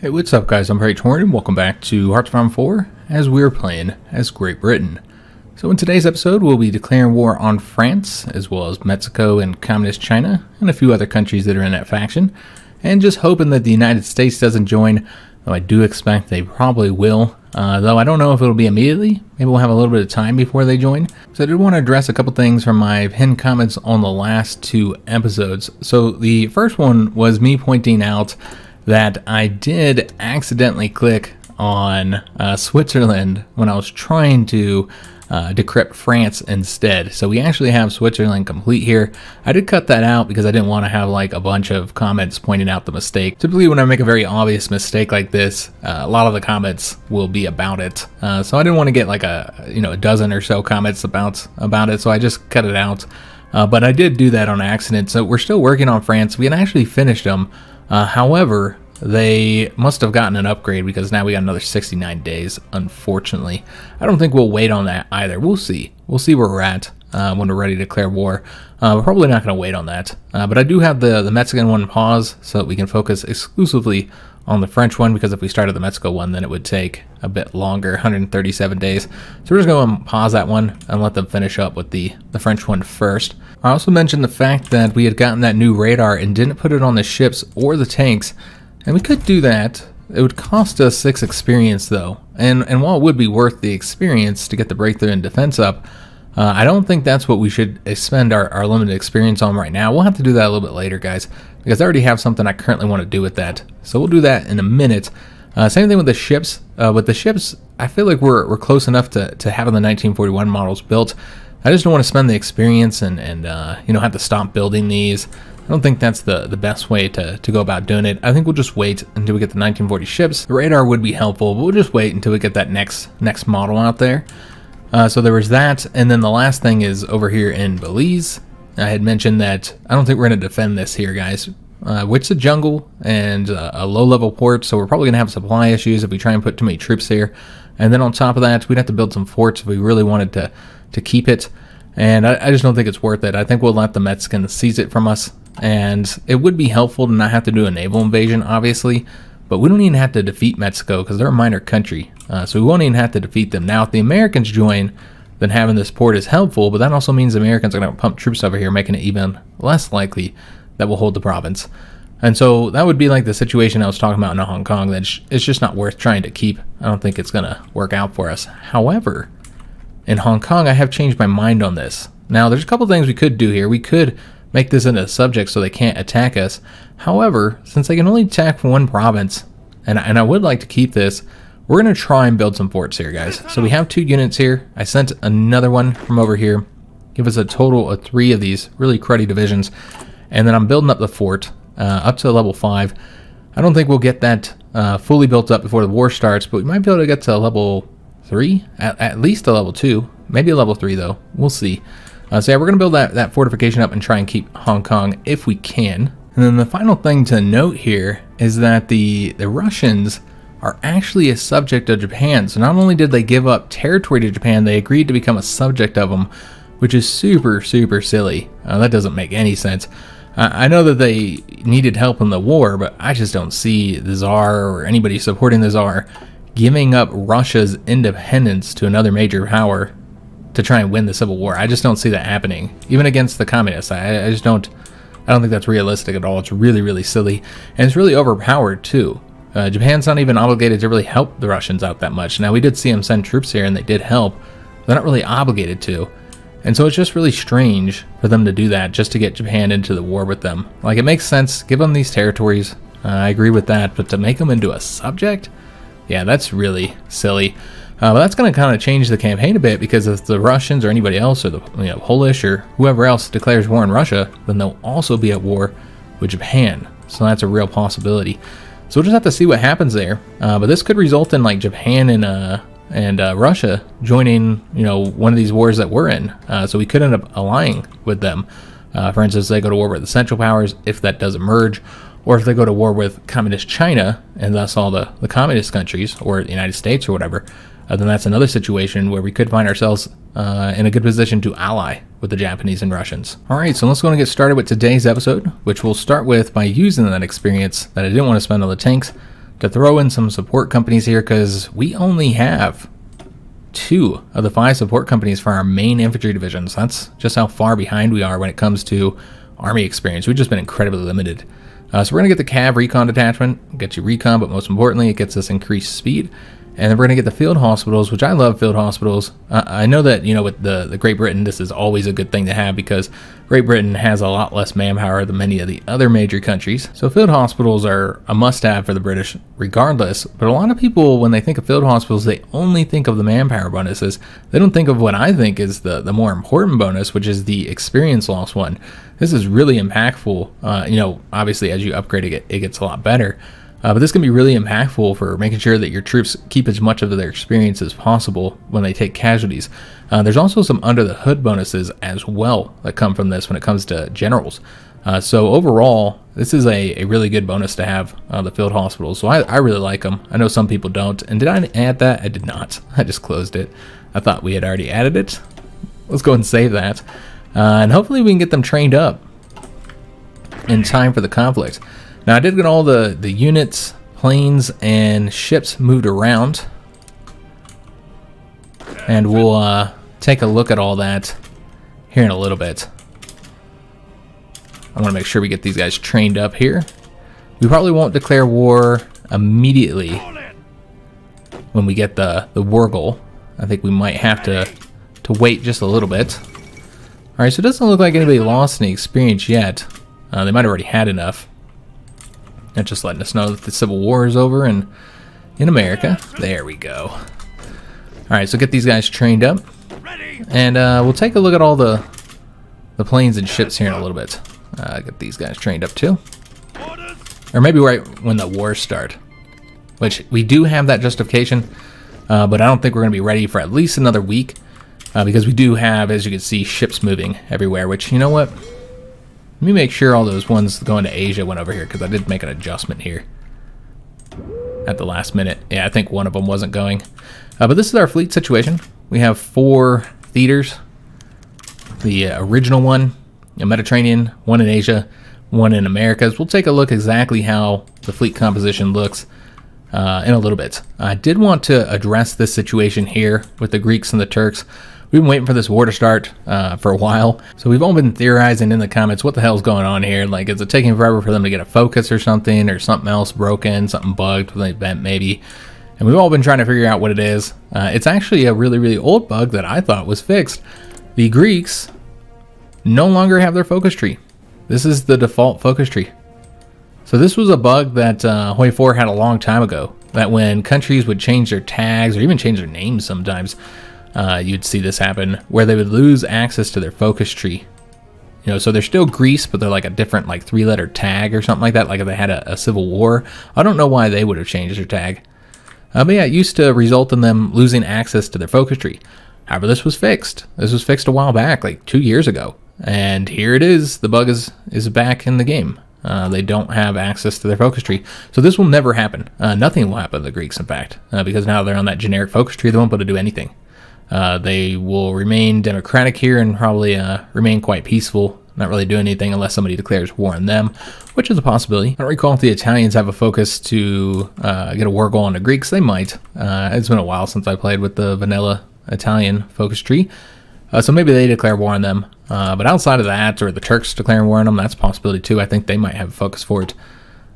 Hey, what's up, guys? I'm Praetorian, and welcome back to Hearts of Iron 4 as we're playing as Great Britain. So, in today's episode, we'll be declaring war on France, as well as Mexico and Communist China, and a few other countries that are in that faction, and just hoping that the United States doesn't join, though I do expect they probably will. Uh, though I don't know if it'll be immediately. Maybe we'll have a little bit of time before they join. So I did want to address a couple things from my pinned comments on the last two episodes. So the first one was me pointing out that I did accidentally click on uh, Switzerland when I was trying to uh, decrypt France instead. So we actually have Switzerland complete here. I did cut that out because I didn't want to have like a bunch of comments pointing out the mistake. Typically when I make a very obvious mistake like this, uh, a lot of the comments will be about it. Uh, so I didn't want to get like a, you know, a dozen or so comments about, about it. So I just cut it out. Uh, but I did do that on accident. So we're still working on France. We had actually finished them. Uh, however, they must have gotten an upgrade because now we got another 69 days, unfortunately. I don't think we'll wait on that either. We'll see. We'll see where we're at uh, when we're ready to declare war. Uh, we're probably not going to wait on that. Uh, but I do have the, the Mexican one pause so that we can focus exclusively on the French one because if we started the Mexico one, then it would take a bit longer, 137 days. So we're just going to pause that one and let them finish up with the, the French one first. I also mentioned the fact that we had gotten that new radar and didn't put it on the ships or the tanks. And we could do that. It would cost us six experience though. And and while it would be worth the experience to get the breakthrough and defense up, uh, I don't think that's what we should spend our, our limited experience on right now. We'll have to do that a little bit later, guys, because I already have something I currently want to do with that. So we'll do that in a minute. Uh, same thing with the ships. Uh, with the ships, I feel like we're, we're close enough to, to having the 1941 models built. I just don't want to spend the experience and, and uh, you know have to stop building these. I don't think that's the, the best way to, to go about doing it. I think we'll just wait until we get the 1940 ships. The radar would be helpful, but we'll just wait until we get that next next model out there. Uh, so there was that, and then the last thing is over here in Belize. I had mentioned that I don't think we're going to defend this here, guys. Uh, is a jungle and uh, a low-level port, so we're probably going to have supply issues if we try and put too many troops here. And then on top of that, we'd have to build some forts if we really wanted to to keep it. And I, I just don't think it's worth it. I think we'll let the Mexicans seize it from us and it would be helpful to not have to do a naval invasion, obviously, but we don't even have to defeat Mexico because they're a minor country, uh, so we won't even have to defeat them. Now, if the Americans join, then having this port is helpful, but that also means the Americans are going to pump troops over here, making it even less likely that we'll hold the province. And so that would be like the situation I was talking about in Hong Kong that it's just not worth trying to keep. I don't think it's going to work out for us. However, in Hong Kong, I have changed my mind on this. Now, there's a couple things we could do here. We could make this into a subject so they can't attack us. However, since they can only attack one province, and, and I would like to keep this, we're going to try and build some forts here, guys. So we have two units here. I sent another one from over here. Give us a total of three of these really cruddy divisions. And then I'm building up the fort uh, up to level 5. I don't think we'll get that uh, fully built up before the war starts, but we might be able to get to level 3, at, at least a level 2. Maybe a level 3, though. We'll see. Uh, so yeah, we're going to build that, that fortification up and try and keep Hong Kong if we can. And then the final thing to note here is that the, the Russians are actually a subject of Japan. So not only did they give up territory to Japan, they agreed to become a subject of them, which is super, super silly. Uh, that doesn't make any sense. I know that they needed help in the war, but I just don't see the Tsar or anybody supporting the Tsar giving up Russia's independence to another major power to try and win the civil war. I just don't see that happening, even against the communists. I, I just don't. I don't think that's realistic at all. It's really, really silly, and it's really overpowered too. Uh, Japan's not even obligated to really help the Russians out that much. Now we did see them send troops here, and they did help. They're not really obligated to, and so it's just really strange for them to do that just to get Japan into the war with them. Like it makes sense, give them these territories. Uh, I agree with that, but to make them into a subject, yeah, that's really silly. Uh, but that's going to kind of change the campaign a bit because if the Russians or anybody else, or the you know Polish or whoever else declares war on Russia, then they'll also be at war with Japan. So that's a real possibility. So we'll just have to see what happens there. Uh, but this could result in like Japan and uh, and uh, Russia joining, you know, one of these wars that we're in. Uh, so we could end up allying with them. Uh, for instance, they go to war with the Central Powers if that does emerge, or if they go to war with Communist China and thus all the, the communist countries or the United States or whatever uh, then that's another situation where we could find ourselves uh, in a good position to ally with the Japanese and Russians. All right, so let's go and get started with today's episode, which we'll start with by using that experience that I didn't want to spend on the tanks to throw in some support companies here because we only have two of the five support companies for our main infantry divisions. That's just how far behind we are when it comes to army experience. We've just been incredibly limited. Uh, so we're going to get the Cav Recon Detachment, get you recon, but most importantly, it gets us increased speed. And then we're going to get the field hospitals, which I love field hospitals. I know that, you know, with the, the Great Britain, this is always a good thing to have because Great Britain has a lot less manpower than many of the other major countries. So field hospitals are a must have for the British regardless. But a lot of people, when they think of field hospitals, they only think of the manpower bonuses. They don't think of what I think is the, the more important bonus, which is the experience loss one. This is really impactful. Uh, you know, obviously, as you upgrade it, it gets a lot better. Uh, but this can be really impactful for making sure that your troops keep as much of their experience as possible when they take casualties. Uh, there's also some under the hood bonuses as well that come from this when it comes to generals. Uh, so overall, this is a, a really good bonus to have uh, the field hospitals. So I, I really like them. I know some people don't. And did I add that? I did not. I just closed it. I thought we had already added it. Let's go ahead and save that. Uh, and hopefully we can get them trained up in time for the conflict. Now I did get all the, the units, planes, and ships moved around. And we'll uh, take a look at all that here in a little bit. I want to make sure we get these guys trained up here. We probably won't declare war immediately when we get the, the goal. I think we might have to, to wait just a little bit. Alright, so it doesn't look like anybody lost any experience yet. Uh, they might have already had enough. And just letting us know that the Civil War is over and in America. There we go. Alright, so get these guys trained up. And uh, we'll take a look at all the the planes and ships here in a little bit. Uh, get these guys trained up too. Or maybe right when the wars start. Which we do have that justification. Uh, but I don't think we're going to be ready for at least another week. Uh, because we do have, as you can see, ships moving everywhere. Which, you know what? Let me make sure all those ones going to Asia went over here, because I did make an adjustment here at the last minute. Yeah, I think one of them wasn't going. Uh, but this is our fleet situation. We have four theaters. The uh, original one, a Mediterranean, one in Asia, one in Americas. We'll take a look exactly how the fleet composition looks uh, in a little bit. I did want to address this situation here with the Greeks and the Turks. We've been waiting for this war to start uh, for a while, so we've all been theorizing in the comments what the hell's going on here. Like, is it taking forever for them to get a focus or something, or something else broken, something bugged with an event maybe? And we've all been trying to figure out what it is. Uh, it's actually a really, really old bug that I thought was fixed. The Greeks no longer have their focus tree. This is the default focus tree. So this was a bug that uh, Hoi 4 had a long time ago. That when countries would change their tags or even change their names sometimes, uh, you'd see this happen where they would lose access to their focus tree. You know, so they're still Greece, but they're like a different like three-letter tag or something like that. Like if they had a, a civil war, I don't know why they would have changed their tag. Uh, but yeah, it used to result in them losing access to their focus tree. However, this was fixed. This was fixed a while back, like two years ago, and here it is. The bug is is back in the game. Uh, they don't have access to their focus tree. So this will never happen. Uh, nothing will happen to the Greeks, in fact, uh, because now they're on that generic focus tree. They won't be able to do anything. Uh, they will remain democratic here and probably uh, remain quite peaceful, not really doing anything unless somebody declares war on them, which is a possibility. I don't recall if the Italians have a focus to uh, get a war goal on the Greeks. They might. Uh, it's been a while since I played with the vanilla Italian focus tree. Uh, so maybe they declare war on them. But outside of that, or the Turks declaring war on them, that's a possibility too. I think they might have a focus for it.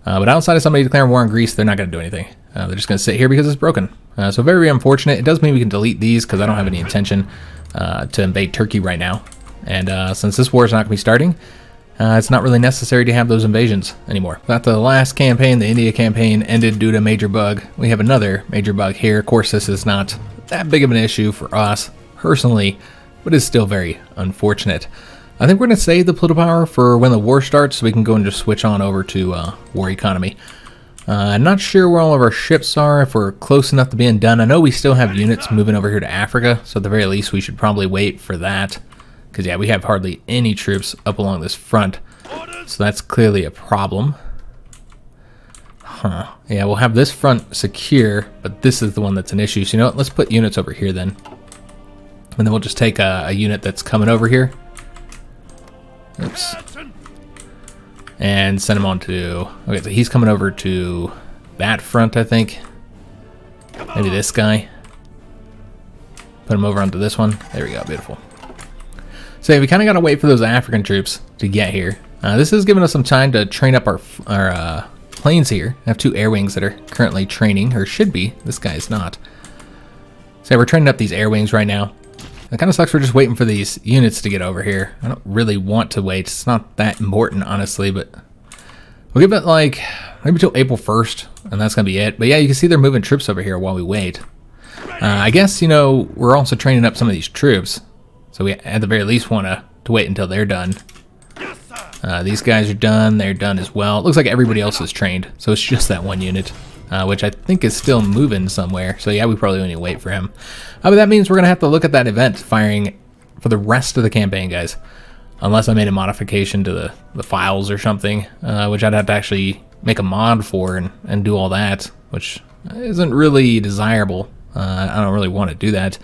but outside of somebody declaring war on Greece, they're not going to do anything. They're just going to sit here because it's broken. Uh, so very unfortunate. It does mean we can delete these because I don't have any intention uh, to invade Turkey right now. And uh, since this war is not going to be starting, uh, it's not really necessary to have those invasions anymore. But the last campaign, the India campaign, ended due to a major bug. We have another major bug here. Of course, this is not that big of an issue for us personally, but it's still very unfortunate. I think we're going to save the political power for when the war starts so we can go and just switch on over to uh, war economy. Uh, I'm not sure where all of our ships are, if we're close enough to being done. I know we still have units moving over here to Africa, so at the very least we should probably wait for that. Because, yeah, we have hardly any troops up along this front, so that's clearly a problem. Huh. Yeah, we'll have this front secure, but this is the one that's an issue. So, you know what? Let's put units over here then. And then we'll just take a, a unit that's coming over here. Oops and send him on to. Okay, so he's coming over to that front, I think. Maybe this guy. Put him over onto this one. There we go, beautiful. So we kind of got to wait for those African troops to get here. Uh, this is giving us some time to train up our, our uh, planes here. I have two air wings that are currently training, or should be. This guy is not. So we're training up these air wings right now. It kind of sucks we're just waiting for these units to get over here. I don't really want to wait. It's not that important, honestly, but we'll give it like maybe till April 1st, and that's going to be it. But yeah, you can see they're moving troops over here while we wait. Uh, I guess, you know, we're also training up some of these troops. So we at the very least want to, to wait until they're done. Uh, these guys are done. They're done as well. It looks like everybody else is trained. So it's just that one unit uh, which I think is still moving somewhere. So yeah, we probably need to wait for him. Uh, but that means we're going to have to look at that event firing for the rest of the campaign, guys. Unless I made a modification to the, the files or something, uh, which I'd have to actually make a mod for and, and do all that, which isn't really desirable. Uh, I don't really want to do that.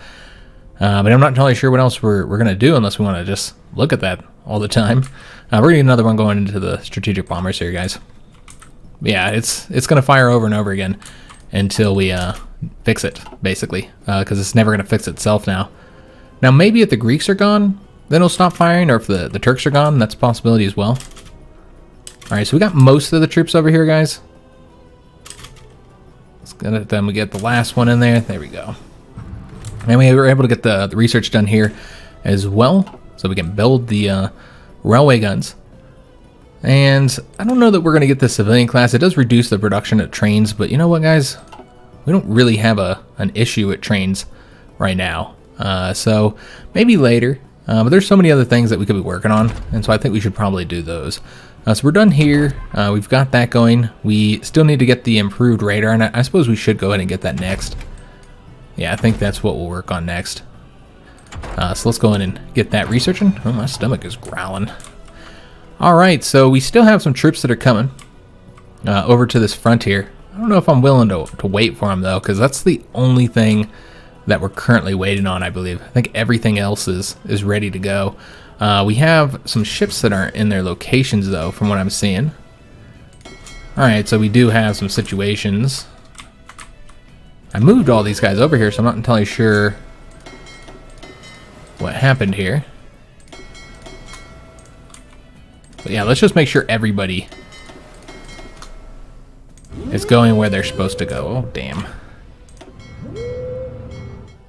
Uh, but I'm not entirely sure what else we're, we're going to do unless we want to just look at that all the time. Uh, we're going to get another one going into the strategic bombers here, guys yeah, it's it's gonna fire over and over again until we uh, fix it, basically, because uh, it's never gonna fix itself now. Now maybe if the Greeks are gone, then it'll stop firing, or if the the Turks are gone, that's a possibility as well. All right, so we got most of the troops over here, guys. Let's get then we get the last one in there. There we go. And we were able to get the, the research done here as well, so we can build the uh, railway guns. And I don't know that we're going to get the civilian class. It does reduce the production of trains, but you know what, guys? We don't really have a an issue at trains right now. Uh, so maybe later. Uh, but there's so many other things that we could be working on, and so I think we should probably do those. Uh, so we're done here. Uh, we've got that going. We still need to get the improved radar, and I, I, suppose we should go ahead and get that next. Yeah, I think that's what we'll work on next. Uh, so let's go in and get that researching. Oh, my stomach is growling. Alright, so we still have some troops that are coming uh, over to this front here. I don't know if I'm willing to, to wait for them, though, because that's the only thing that we're currently waiting on, I believe. I think everything else is, is ready to go. Uh, we have some ships that aren't in their locations, though, from what I'm seeing. Alright, so we do have some situations. I moved all these guys over here, so I'm not entirely sure what happened here. But yeah, let's just make sure everybody is going where they're supposed to go. Oh, damn.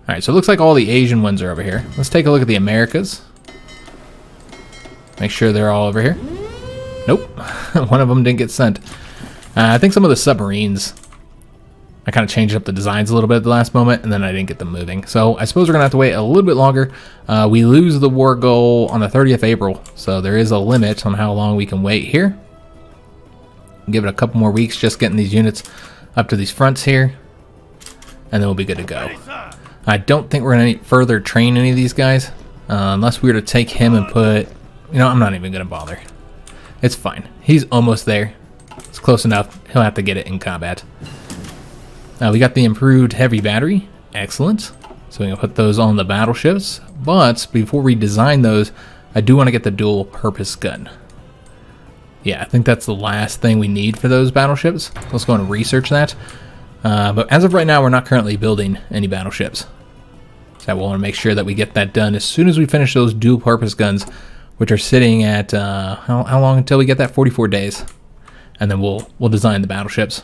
Alright, so it looks like all the Asian ones are over here. Let's take a look at the Americas. Make sure they're all over here. Nope. One of them didn't get sent. Uh, I think some of the submarines I kind of changed up the designs a little bit at the last moment, and then I didn't get them moving. So I suppose we're going to have to wait a little bit longer. Uh, we lose the war goal on the 30th April, so there is a limit on how long we can wait here. Give it a couple more weeks just getting these units up to these fronts here, and then we'll be good to go. I don't think we're going to further train any of these guys, uh, unless we were to take him and put... You know, I'm not even going to bother. It's fine. He's almost there. It's close enough. He'll have to get it in combat. Now we got the improved heavy battery. Excellent. So we can put those on the battleships. But before we design those, I do want to get the dual purpose gun. Yeah, I think that's the last thing we need for those battleships. Let's go and research that. Uh, but as of right now, we're not currently building any battleships. So I want to make sure that we get that done as soon as we finish those dual purpose guns, which are sitting at, uh, how, how long until we get that? 44 days. And then we'll, we'll design the battleships.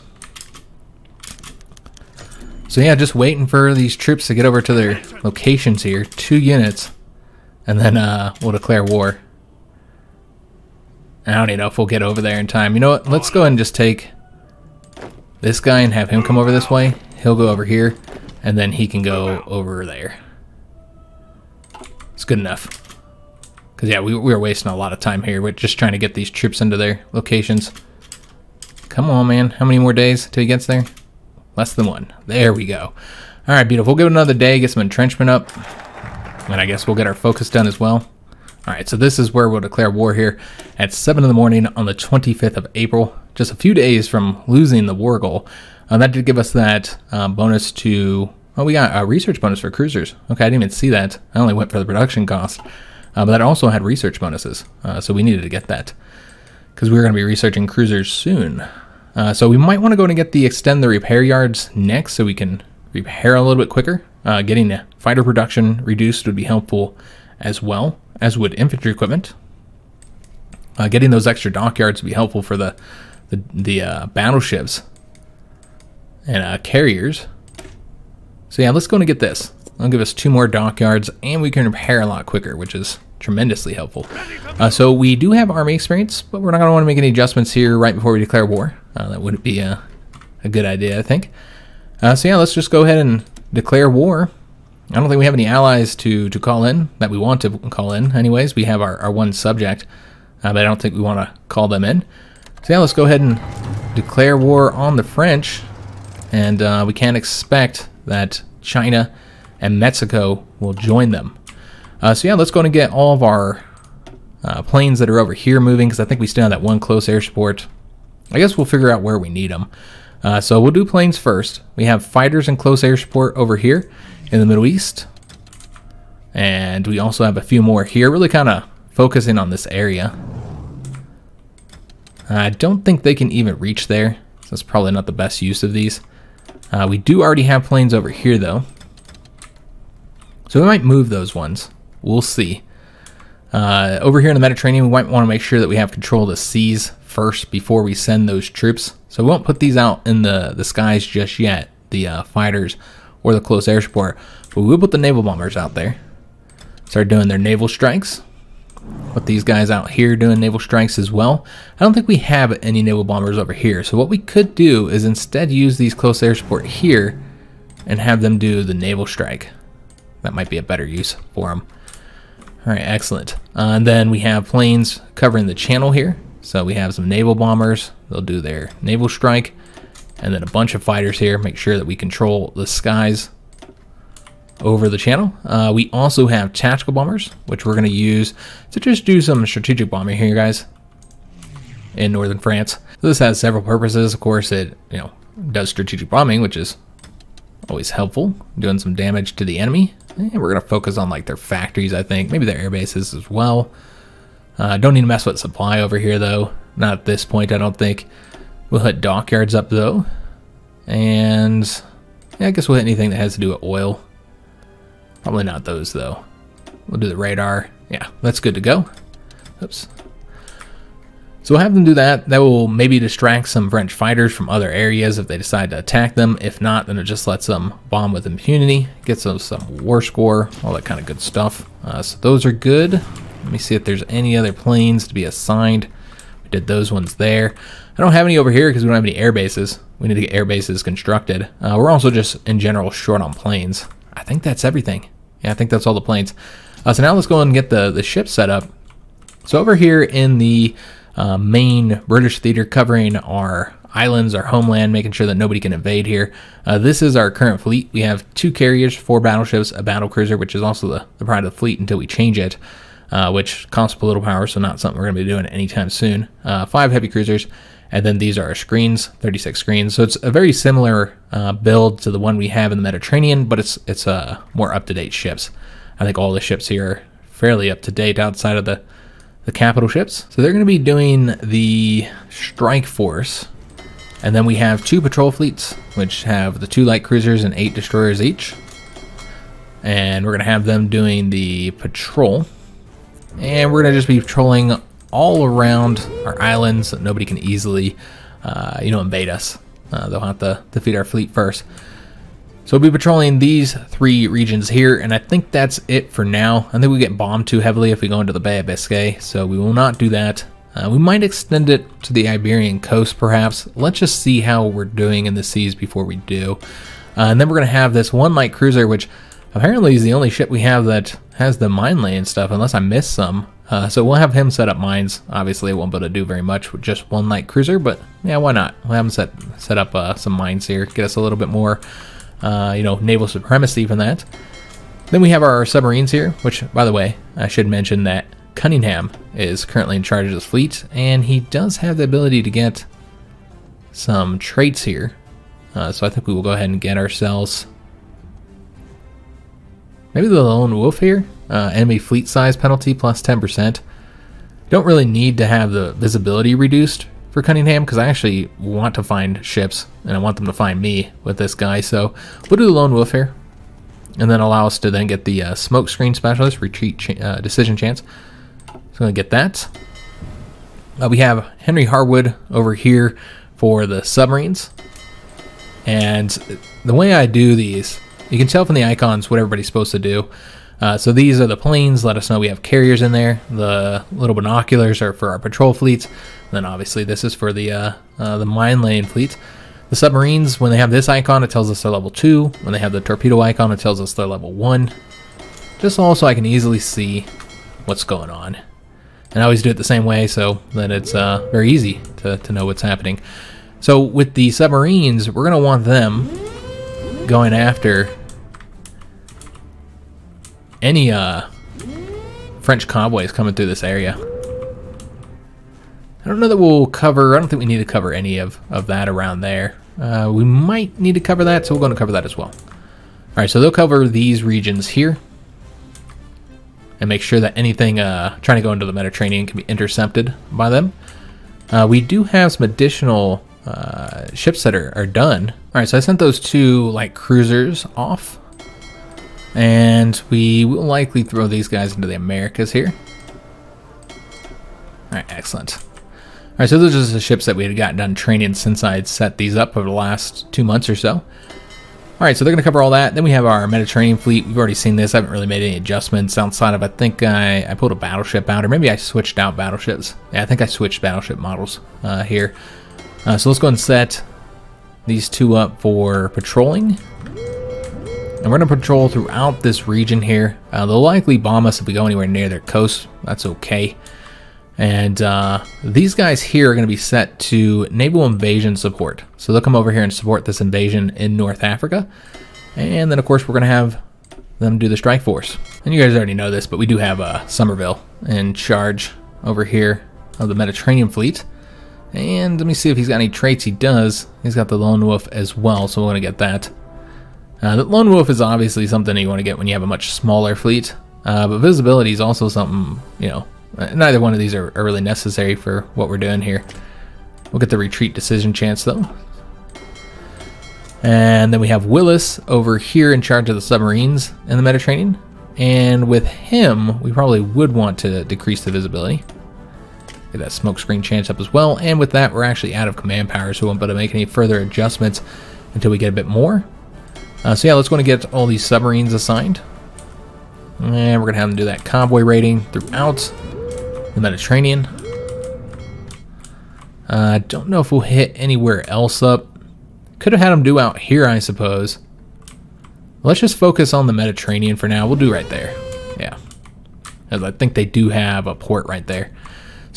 So yeah, just waiting for these troops to get over to their locations here. Two units. And then uh, we'll declare war. I don't even know if we'll get over there in time. You know what? Let's go ahead and just take this guy and have him come over this way. He'll go over here. And then he can go over there. It's good enough. Because yeah, we, we were wasting a lot of time here. We're just trying to get these troops into their locations. Come on, man. How many more days till he gets there? Less than one. There we go. All right, beautiful. We'll give it another day, get some entrenchment up. And I guess we'll get our focus done as well. All right, so this is where we'll declare war here at 7 in the morning on the 25th of April, just a few days from losing the war goal. Uh, that did give us that uh, bonus to, oh, we got a research bonus for cruisers. Okay, I didn't even see that. I only went for the production cost. Uh, but that also had research bonuses, uh, so we needed to get that because we were going to be researching cruisers soon. Uh, so we might want to go and get the extend the repair yards next so we can repair a little bit quicker. Uh, getting the fighter production reduced would be helpful as well, as would infantry equipment. Uh, getting those extra dockyards would be helpful for the the, the uh, battleships and uh, carriers. So yeah, let's go and get this. That'll give us two more dockyards, and we can repair a lot quicker, which is tremendously helpful. Uh, so we do have army experience, but we're not going to want to make any adjustments here right before we declare war. Uh, that wouldn't be a, a good idea, I think. Uh, so yeah, let's just go ahead and declare war. I don't think we have any allies to, to call in that we want to call in. Anyways, we have our, our one subject, uh, but I don't think we want to call them in. So yeah, let's go ahead and declare war on the French. And uh, we can't expect that China and Mexico will join them. Uh, so yeah, let's go and get all of our uh, planes that are over here moving because I think we still have that one close air support. I guess we'll figure out where we need them. Uh, so we'll do planes first. We have fighters and close air support over here in the Middle East. And we also have a few more here, really kind of focusing on this area. I don't think they can even reach there. So that's probably not the best use of these. Uh, we do already have planes over here, though. So we might move those ones. We'll see. Uh, over here in the Mediterranean, we might want to make sure that we have control of the seas first before we send those troops. So we won't put these out in the, the skies just yet, the uh, fighters or the close air support. But we will put the naval bombers out there. Start doing their naval strikes. Put these guys out here doing naval strikes as well. I don't think we have any naval bombers over here. So what we could do is instead use these close air support here and have them do the naval strike. That might be a better use for them. All right, excellent. Uh, and then we have planes covering the channel here. So we have some naval bombers. They'll do their naval strike. And then a bunch of fighters here. Make sure that we control the skies over the channel. Uh, we also have tactical bombers, which we're going to use to just do some strategic bombing here, guys, in northern France. So this has several purposes. Of course, it you know does strategic bombing, which is always helpful, doing some damage to the enemy. And we're going to focus on like their factories, I think, maybe their air bases as well. Uh, don't need to mess with supply over here, though. Not at this point, I don't think. We'll hit dockyards up, though. And yeah, I guess we'll hit anything that has to do with oil. Probably not those, though. We'll do the radar. Yeah, that's good to go. Oops. So we'll have them do that. That will maybe distract some French fighters from other areas if they decide to attack them. If not, then it just lets them bomb with impunity, gets them some war score, all that kind of good stuff. Uh, so those are good. Let me see if there's any other planes to be assigned. We did those ones there. I don't have any over here because we don't have any air bases. We need to get air bases constructed. Uh, we're also just in general short on planes. I think that's everything. Yeah, I think that's all the planes. Uh, so now let's go and get the, the ship set up. So over here in the uh, main British theater covering our islands, our homeland, making sure that nobody can invade here. Uh, this is our current fleet. We have two carriers, four battleships, a battle cruiser, which is also the, the pride of the fleet until we change it, uh, which costs a little power, so not something we're going to be doing anytime soon. Uh, five heavy cruisers, and then these are our screens, 36 screens. So it's a very similar uh, build to the one we have in the Mediterranean, but it's it's uh, more up-to-date ships. I think all the ships here are fairly up-to-date outside of the the capital ships. So they're going to be doing the strike force. And then we have two patrol fleets, which have the two light cruisers and eight destroyers each. And we're going to have them doing the patrol. And we're going to just be patrolling all around our islands so nobody can easily, uh, you know, invade us. Uh, they'll have to defeat our fleet first. So we'll be patrolling these three regions here, and I think that's it for now. I think we get bombed too heavily if we go into the Bay of Biscay, so we will not do that. Uh, we might extend it to the Iberian coast, perhaps. Let's just see how we're doing in the seas before we do. Uh, and then we're going to have this one light cruiser, which apparently he's the only ship we have that has the mine laying stuff, unless I missed some. Uh, so we'll have him set up mines. Obviously, it won't be able to do very much with just one light cruiser, but yeah, why not? We'll have him set, set up uh, some mines here, get us a little bit more uh, you know, naval supremacy from that. Then we have our submarines here, which, by the way, I should mention that Cunningham is currently in charge of this fleet, and he does have the ability to get some traits here. Uh, so I think we will go ahead and get ourselves maybe the lone wolf here. Uh, enemy fleet size penalty plus 10%. Don't really need to have the visibility reduced for Cunningham because I actually want to find ships and I want them to find me with this guy. So we'll do the Lone Wolf here and then allow us to then get the uh, smoke screen specialist retreat ch uh, decision chance. So I'm going to get that. Uh, we have Henry Harwood over here for the submarines. And the way I do these, you can tell from the icons what everybody's supposed to do. Uh, so these are the planes. Let us know we have carriers in there. The little binoculars are for our patrol fleets. Then obviously this is for the uh, uh, the mine laying fleet. The submarines, when they have this icon, it tells us they're level 2. When they have the torpedo icon, it tells us they're level 1. Just also I can easily see what's going on. And I always do it the same way, so then it's uh, very easy to, to know what's happening. So with the submarines, we're going to want them going after any uh, French convoys coming through this area. I don't know that we'll cover, I don't think we need to cover any of, of that around there. Uh, we might need to cover that, so we're going to cover that as well. Alright, so they'll cover these regions here. And make sure that anything uh, trying to go into the Mediterranean can be intercepted by them. Uh, we do have some additional uh, ships that are, are done. Alright, so I sent those two like cruisers off. And we will likely throw these guys into the Americas here. Alright, excellent. Alright, so those are just the ships that we had gotten done training since I had set these up over the last two months or so. Alright, so they're going to cover all that. Then we have our Mediterranean fleet. We've already seen this. I haven't really made any adjustments outside of, I think I, I pulled a battleship out, or maybe I switched out battleships. Yeah, I think I switched battleship models uh, here. Uh, so let's go and set these two up for patrolling. And we're going to patrol throughout this region here. Uh, they'll likely bomb us if we go anywhere near their coast. That's okay. And uh, these guys here are going to be set to naval invasion support. So they'll come over here and support this invasion in North Africa. And then, of course, we're going to have them do the strike force. And you guys already know this, but we do have uh, Somerville in charge over here of the Mediterranean fleet. And let me see if he's got any traits. He does. He's got the Lone Wolf as well, so we're going to get that. Uh, the Lone Wolf is obviously something you want to get when you have a much smaller fleet. Uh, but visibility is also something, you know, neither one of these are, are really necessary for what we're doing here. We'll get the retreat decision chance though. And then we have Willis over here in charge of the submarines in the Mediterranean. And with him, we probably would want to decrease the visibility. Get that smoke screen chance up as well. And with that, we're actually out of command power, so we won't be able to make any further adjustments until we get a bit more. Uh, so yeah, let's go and get all these submarines assigned. And we're going to have them do that convoy raiding throughout the Mediterranean. Uh, I uh, don't know if we'll hit anywhere else up. Could have had them do out here, I suppose. Let's just focus on the Mediterranean for now. We'll do right there. Yeah. I think they do have a port right there.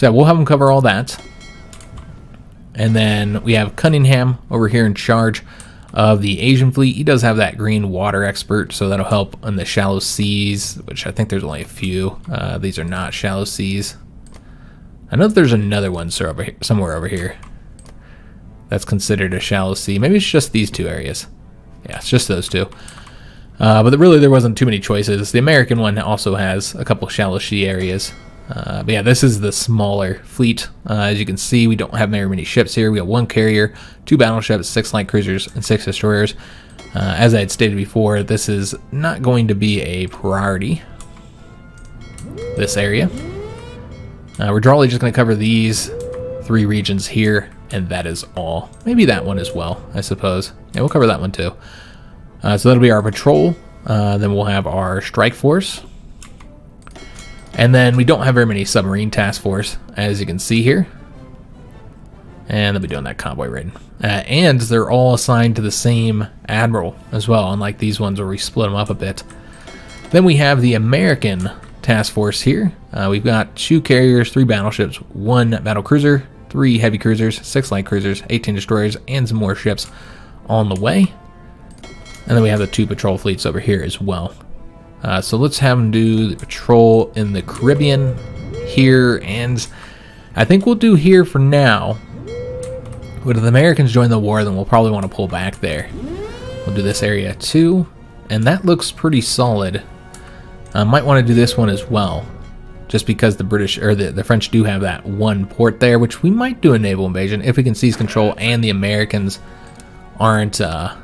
So yeah, we'll have them cover all that. And then we have Cunningham over here in charge of the Asian fleet. He does have that green water expert, so that'll help in the shallow seas, which I think there's only a few. Uh, these are not shallow seas. I know there's another one sir, over here, somewhere over here that's considered a shallow sea. Maybe it's just these two areas. Yeah, it's just those two. Uh, but really, there wasn't too many choices. The American one also has a couple shallow sea areas. Uh, but yeah, this is the smaller fleet. Uh, as you can see, we don't have very many ships here. We have one carrier, two battleships, six light cruisers, and six destroyers. Uh, as I had stated before, this is not going to be a priority, this area. Uh, we're probably just going to cover these three regions here, and that is all. Maybe that one as well, I suppose. Yeah, we'll cover that one too. Uh, so that'll be our patrol. Uh, then we'll have our strike force. And then we don't have very many submarine task force, as you can see here. And they'll be doing that convoy raid. Uh, and they're all assigned to the same admiral as well, unlike these ones where we split them up a bit. Then we have the American task force here. Uh, we've got two carriers, three battleships, one battle cruiser, three heavy cruisers, six light cruisers, 18 destroyers, and some more ships on the way. And then we have the two patrol fleets over here as well. Uh, so let's have them do the patrol in the Caribbean here, and I think we'll do here for now. But if the Americans join the war, then we'll probably want to pull back there. We'll do this area too, and that looks pretty solid. I might want to do this one as well. just because the British or the, the French do have that one port there, which we might do a naval invasion if we can seize control and the Americans aren't uh,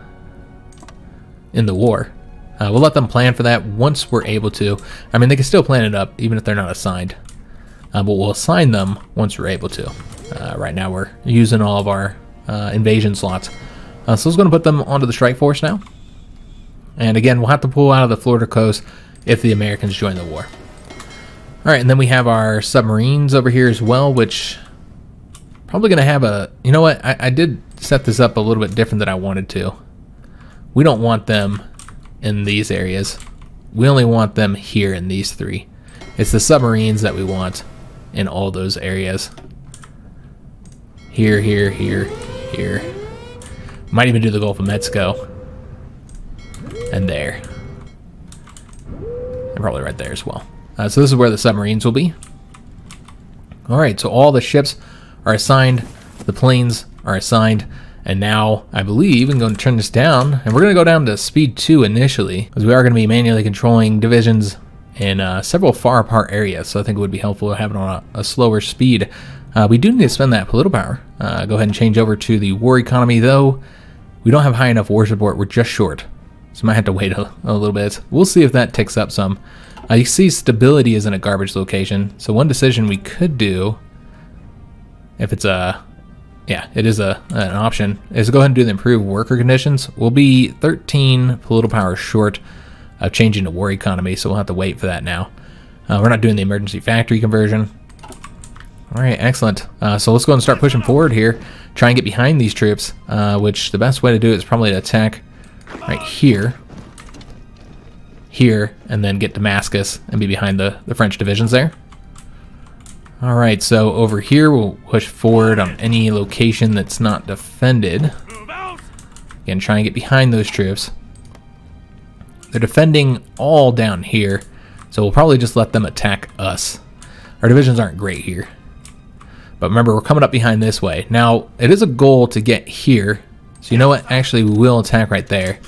in the war. Uh, we'll let them plan for that once we're able to. I mean, they can still plan it up even if they're not assigned, uh, but we'll assign them once we're able to. Uh, right now, we're using all of our uh, invasion slots. Uh, so I was going to put them onto the strike force now. And again, we'll have to pull out of the Florida coast if the Americans join the war. All right, and then we have our submarines over here as well, which probably going to have a... You know what? I, I did set this up a little bit different than I wanted to. We don't want them in these areas. We only want them here in these three. It's the submarines that we want in all those areas. Here, here, here, here. Might even do the Gulf of Mexico. And there. And probably right there as well. Uh, so this is where the submarines will be. Alright, so all the ships are assigned. The planes are assigned. And now, I believe, I'm going to turn this down, and we're going to go down to speed 2 initially, because we are going to be manually controlling divisions in uh, several far apart areas, so I think it would be helpful to have it on a, a slower speed. Uh, we do need to spend that political power. Uh, go ahead and change over to the war economy, though. We don't have high enough war support, we're just short. So might have to wait a, a little bit. We'll see if that ticks up some. You see stability is in a garbage location, so one decision we could do, if it's a yeah, it is a an option, is go ahead and do the improved worker conditions. We'll be 13 political power short of changing to war economy, so we'll have to wait for that now. Uh, we're not doing the emergency factory conversion. All right, excellent. Uh, so let's go and start pushing forward here. Try and get behind these troops, uh, which the best way to do it is probably to attack right here, here, and then get Damascus and be behind the, the French divisions there. Alright, so over here we'll push forward on any location that's not defended. Again, try and get behind those troops. They're defending all down here, so we'll probably just let them attack us. Our divisions aren't great here. But remember, we're coming up behind this way. Now, it is a goal to get here. So you know what? Actually, we will attack right there.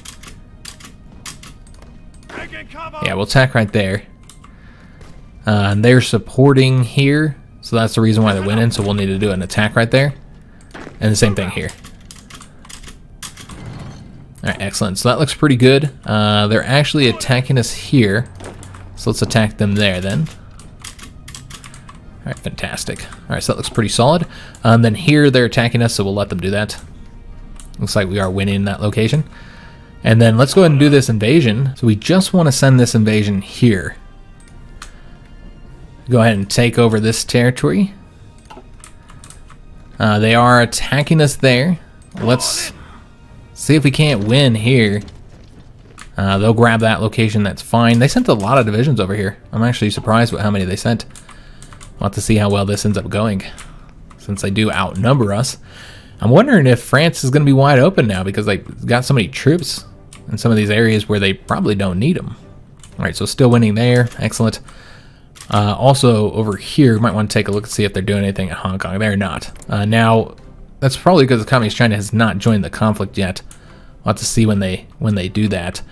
Yeah, we'll attack right there. Uh, and they're supporting here, so that's the reason why they're winning, so we'll need to do an attack right there. And the same thing here. Alright, excellent. So that looks pretty good. Uh, they're actually attacking us here. So let's attack them there then. Alright, fantastic. Alright, so that looks pretty solid. Um, then here they're attacking us, so we'll let them do that. Looks like we are winning that location. And then let's go ahead and do this invasion. So we just want to send this invasion here go ahead and take over this territory. Uh, they are attacking us there. Let's see if we can't win here. Uh, they'll grab that location, that's fine. They sent a lot of divisions over here. I'm actually surprised with how many they sent. We'll have to see how well this ends up going, since they do outnumber us. I'm wondering if France is going to be wide open now because they've got so many troops in some of these areas where they probably don't need them. All right, so still winning there. Excellent. Uh, also, over here, you might want to take a look and see if they're doing anything in Hong Kong. They're not. Uh, now, that's probably because the Communist China has not joined the conflict yet. We'll have to see when they when they do that.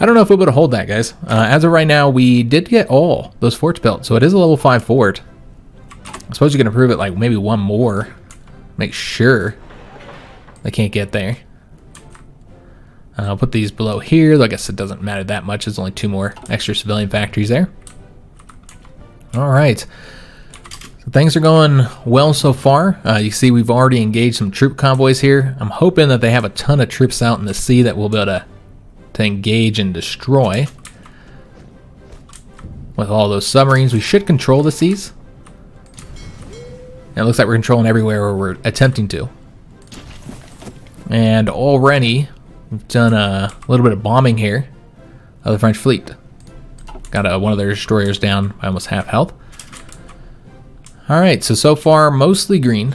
I don't know if we'll be able to hold that, guys. Uh, as of right now, we did get all those forts built, so it is a level 5 fort. I suppose you can improve it like maybe one more. Make sure they can't get there. Uh, I'll put these below here. I guess it doesn't matter that much. There's only two more extra civilian factories there. All right. So things are going well so far. Uh, you see we've already engaged some troop convoys here. I'm hoping that they have a ton of troops out in the sea that we'll be able to, to engage and destroy. With all those submarines, we should control the seas. And it looks like we're controlling everywhere where we're attempting to. And already, we've done a little bit of bombing here of the French fleet. Got a, one of their destroyers down by almost half health. Alright, so so far mostly green.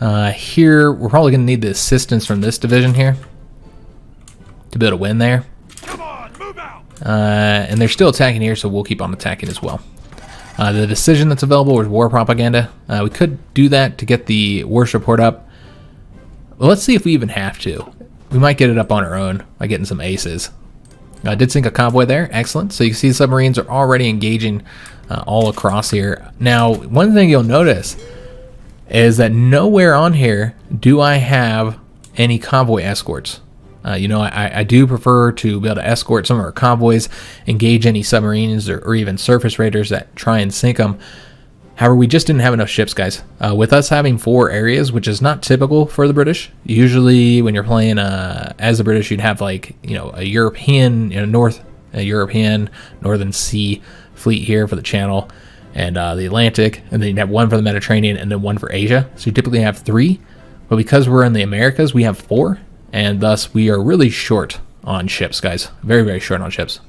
Uh, here, we're probably going to need the assistance from this division here to be able to win there. On, uh, and they're still attacking here, so we'll keep on attacking as well. Uh, the decision that's available is war propaganda. Uh, we could do that to get the war report up. Well, let's see if we even have to. We might get it up on our own by getting some aces I did sink a convoy there. Excellent. So you can see submarines are already engaging uh, all across here. Now, one thing you'll notice is that nowhere on here do I have any convoy escorts. Uh, you know, I, I, do prefer to be able to escort some of our convoys, engage any submarines or, or even surface raiders that try and sink them. However, we just didn't have enough ships, guys. Uh, with us having four areas, which is not typical for the British. Usually, when you're playing uh, as the British, you'd have like you know a European, you know, North, a European Northern Sea fleet here for the Channel and uh, the Atlantic, and then you'd have one for the Mediterranean and then one for Asia. So you typically have three, but because we're in the Americas, we have four, and thus we are really short on ships, guys. Very, very short on ships.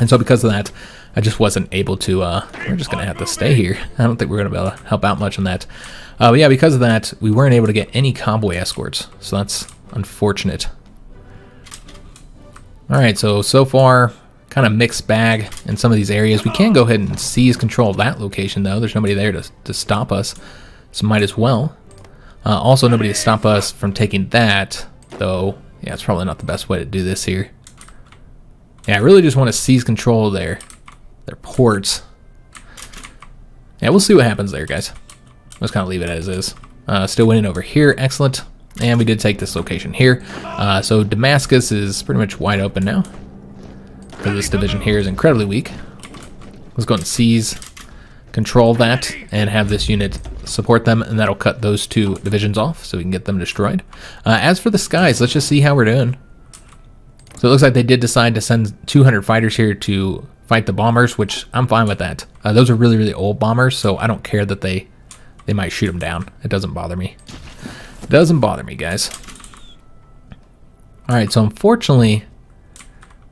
And so because of that, I just wasn't able to, uh, we're just to have to stay here. I don't think we're to be able to help out much on that. Uh, but yeah, because of that, we weren't able to get any convoy escorts. So that's unfortunate. Alright, so, so far, kind of mixed bag in some of these areas. We can go ahead and seize control of that location, though. There's nobody there to, to stop us, so might as well. Uh, also, nobody to stop us from taking that, though. Yeah, it's probably not the best way to do this here. Yeah, I really just want to seize control of ports. Yeah, we'll see what happens there, guys. Let's kind of leave it as is. Uh, still winning over here. Excellent. And we did take this location here. Uh, so Damascus is pretty much wide open now. Because this division here is incredibly weak. Let's go and seize, control that, and have this unit support them, and that'll cut those two divisions off so we can get them destroyed. Uh, as for the skies, let's just see how we're doing. So it looks like they did decide to send 200 fighters here to fight the bombers, which I'm fine with that. Uh, those are really, really old bombers, so I don't care that they they might shoot them down. It doesn't bother me. It doesn't bother me, guys. Alright, so unfortunately,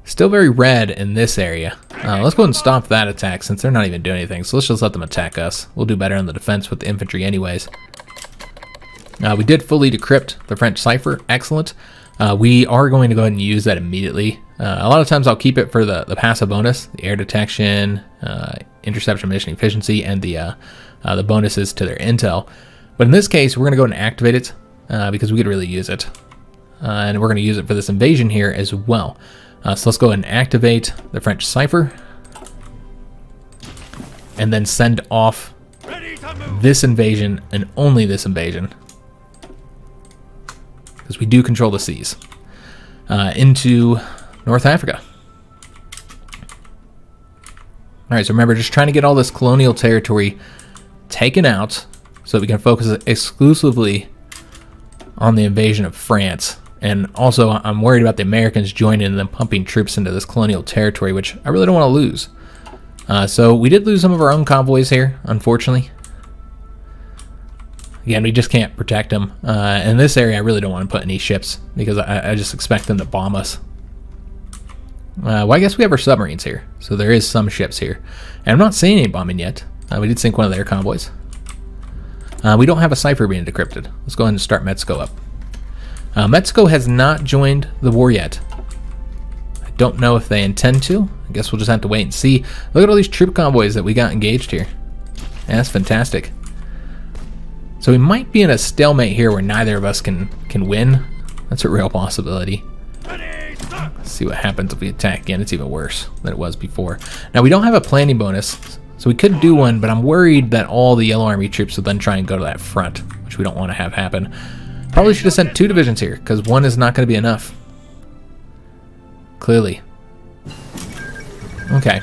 still very red in this area. Uh, let's go and stop that attack since they're not even doing anything. So let's just let them attack us. We'll do better in the defense with the infantry anyways. Uh, we did fully decrypt the French cipher. Excellent. Uh, we are going to go ahead and use that immediately. Uh, a lot of times I'll keep it for the, the passive bonus, the air detection, uh, interception mission efficiency, and the uh, uh, the bonuses to their intel. But in this case, we're going to go and activate it uh, because we could really use it. and we're going to use it for this invasion here as well. so let's go ahead and activate the French cipher. And then send off this invasion and only this invasion because we do control the seas, uh, into North Africa. All right, so remember, just trying to get all this colonial territory taken out so that we can focus exclusively on the invasion of France. And also, I'm worried about the Americans joining and then pumping troops into this colonial territory, which I really don't want to lose. Uh, so we did lose some of our own convoys here, unfortunately. Again, we just can't protect them. Uh, in this area, I really don't want to put any ships because I, I just expect them to bomb us. Uh, well, I guess we have our submarines here, so there is some ships here. And I'm not seeing any bombing yet. Uh, we did sink one of their convoys. Uh, we don't have a cipher being decrypted. Let's go ahead and start Mexico up. Uh, Mexico has not joined the war yet. I don't know if they intend to. I guess we'll just have to wait and see. Look at all these troop convoys that we got engaged here. Yeah, that's fantastic. So we might be in a stalemate here where neither of us can, can win. That's a real possibility. Let's see what happens if we attack again. It's even worse than it was before. Now, we don't have a planning bonus, so we could do one, but I'm worried that all the Yellow Army troops will then try and go to that front, which we don't want to have happen. Probably should have sent two divisions here, because one is not going to be enough. Clearly. Okay.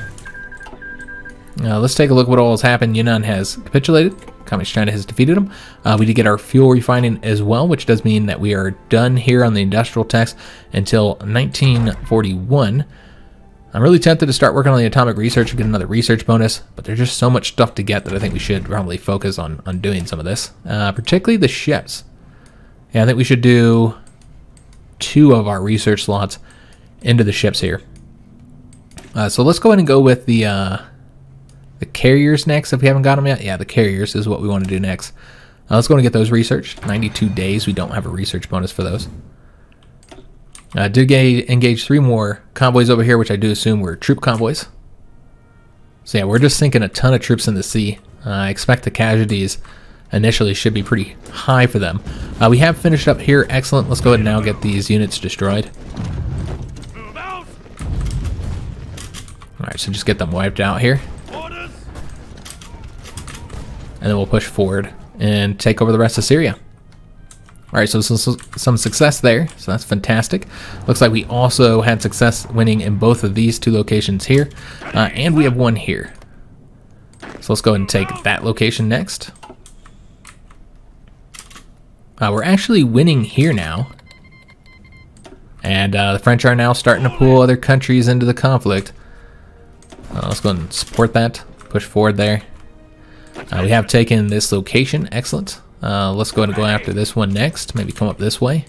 Uh, let's take a look at what all has happened. Yunnan has capitulated. Communist China has defeated them. Uh, we did get our fuel refining as well, which does mean that we are done here on the industrial tech until 1941. I'm really tempted to start working on the atomic research and get another research bonus, but there's just so much stuff to get that I think we should probably focus on, on doing some of this, uh, particularly the ships. Yeah, I think we should do two of our research slots into the ships here. Uh, so let's go ahead and go with the uh, the carriers next, if we haven't got them yet. Yeah, the carriers is what we want to do next. Uh, let's go and get those researched. 92 days. We don't have a research bonus for those. I uh, did engage three more convoys over here, which I do assume were troop convoys. So yeah, we're just sinking a ton of troops in the sea. Uh, I expect the casualties initially should be pretty high for them. Uh, we have finished up here. Excellent. Let's go ahead and now get these units destroyed. Alright, so just get them wiped out here. And then we'll push forward and take over the rest of Syria. Alright, so, so, so some success there. So that's fantastic. Looks like we also had success winning in both of these two locations here. Uh, and we have one here. So let's go ahead and take that location next. Uh, we're actually winning here now. And uh, the French are now starting to pull other countries into the conflict. Uh, let's go and support that. Push forward there. Uh, we have taken this location. Excellent. Uh, let's go ahead and go after this one next. Maybe come up this way.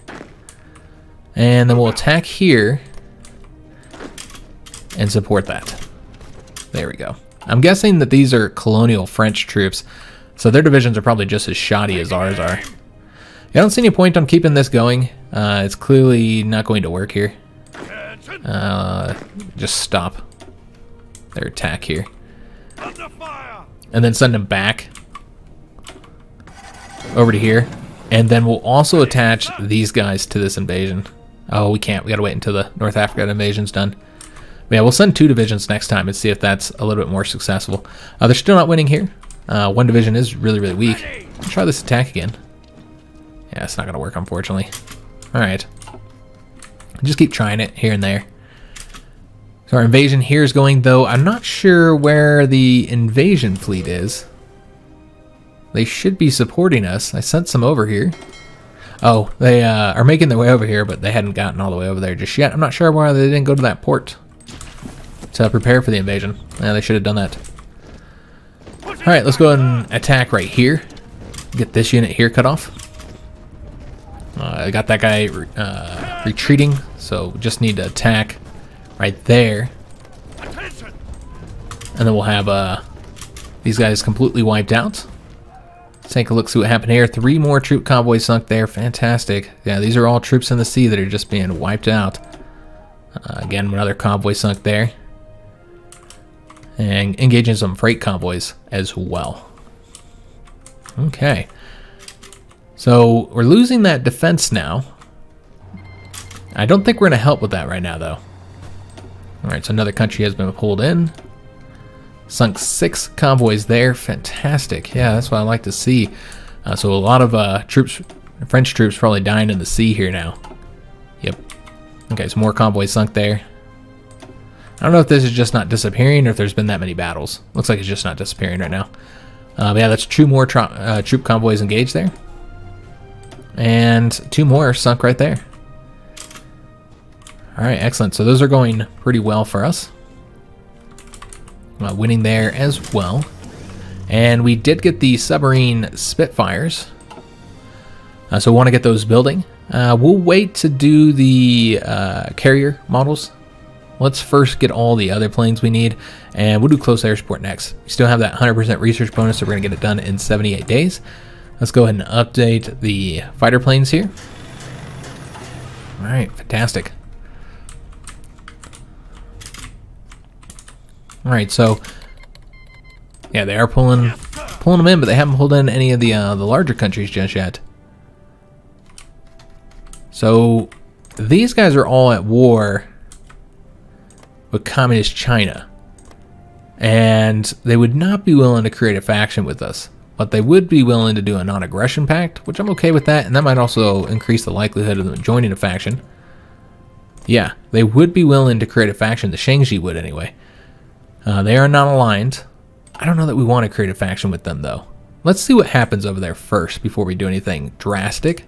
And then we'll attack here. And support that. There we go. I'm guessing that these are colonial French troops. So their divisions are probably just as shoddy as ours are. I don't see any point on keeping this going. Uh, it's clearly not going to work here. Uh, just stop their attack here. And then send them back over to here. And then we'll also attach these guys to this invasion. Oh, we can't. We gotta wait until the North Africa invasion's done. But yeah, we'll send two divisions next time and see if that's a little bit more successful. Uh, they're still not winning here. Uh, one division is really, really weak. Let's try this attack again. Yeah, it's not gonna work, unfortunately. Alright. Just keep trying it here and there. So our invasion here is going, though I'm not sure where the invasion fleet is. They should be supporting us. I sent some over here. Oh, they uh, are making their way over here, but they hadn't gotten all the way over there just yet. I'm not sure why they didn't go to that port to prepare for the invasion. Yeah, they should have done that. Alright, let's go and attack right here. Get this unit here cut off. Uh, I got that guy uh, retreating, so just need to attack right there. And then we'll have uh, these guys completely wiped out. Let's take a look, see what happened here. Three more troop convoys sunk there. Fantastic. Yeah, these are all troops in the sea that are just being wiped out. Uh, again, another convoy sunk there. And engaging some freight convoys as well. Okay. So we're losing that defense now. I don't think we're going to help with that right now, though. Alright, so another country has been pulled in. Sunk six convoys there. Fantastic. Yeah, that's what I like to see. Uh, so a lot of uh, troops, French troops, probably dying in the sea here now. Yep. Okay, so more convoys sunk there. I don't know if this is just not disappearing or if there's been that many battles. Looks like it's just not disappearing right now. Uh, yeah, that's two more uh, troop convoys engaged there. And two more sunk right there. All right, excellent. So those are going pretty well for us. Uh, winning there as well. And we did get the Supermarine Spitfires. Uh, so we want to get those building. Uh, we'll wait to do the uh, carrier models. Let's first get all the other planes we need, and we'll do close air support next. We still have that 100% research bonus, so we're going to get it done in 78 days. Let's go ahead and update the fighter planes here. All right, fantastic. All right, so yeah, they are pulling pulling them in, but they haven't pulled in any of the uh, the larger countries just yet. So these guys are all at war with communist China, and they would not be willing to create a faction with us. But they would be willing to do a non-aggression pact, which I'm okay with that, and that might also increase the likelihood of them joining a faction. Yeah, they would be willing to create a faction. The Shanxi would anyway. Uh, they are not aligned. I don't know that we want to create a faction with them, though. Let's see what happens over there first before we do anything drastic.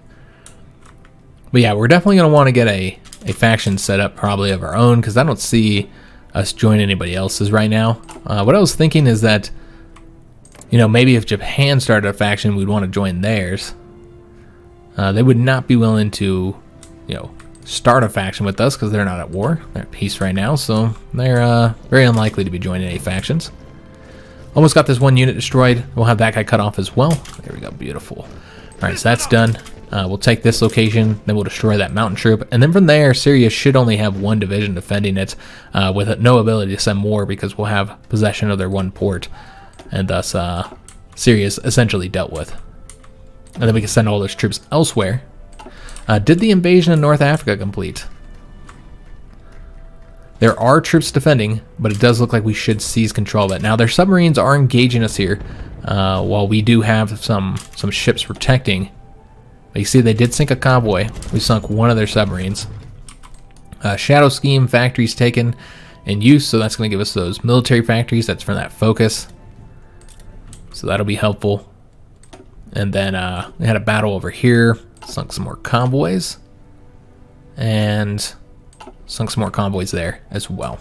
But yeah, we're definitely going to want to get a, a faction set up probably of our own because I don't see us join anybody else's right now. Uh, what I was thinking is that, you know, maybe if Japan started a faction, we'd want to join theirs. Uh, they would not be willing to, you know, start a faction with us because they're not at war. They're at peace right now, so they're uh, very unlikely to be joining any factions. Almost got this one unit destroyed. We'll have that guy cut off as well. There we go, beautiful. All right, so that's done. Uh, we'll take this location, then we'll destroy that mountain troop, and then from there, Syria should only have one division defending it, uh, with no ability to send more because we'll have possession of their one port, and thus uh, Syria is essentially dealt with. And then we can send all those troops elsewhere. Uh, did the invasion of North Africa complete? There are troops defending, but it does look like we should seize control of it. Now, their submarines are engaging us here, uh, while we do have some, some ships protecting. But you see, they did sink a convoy. We sunk one of their submarines. Uh, Shadow Scheme factories taken in use, so that's going to give us those military factories. That's from that focus. So that'll be helpful. And then uh, we had a battle over here. Sunk some more convoys. And sunk some more convoys there as well.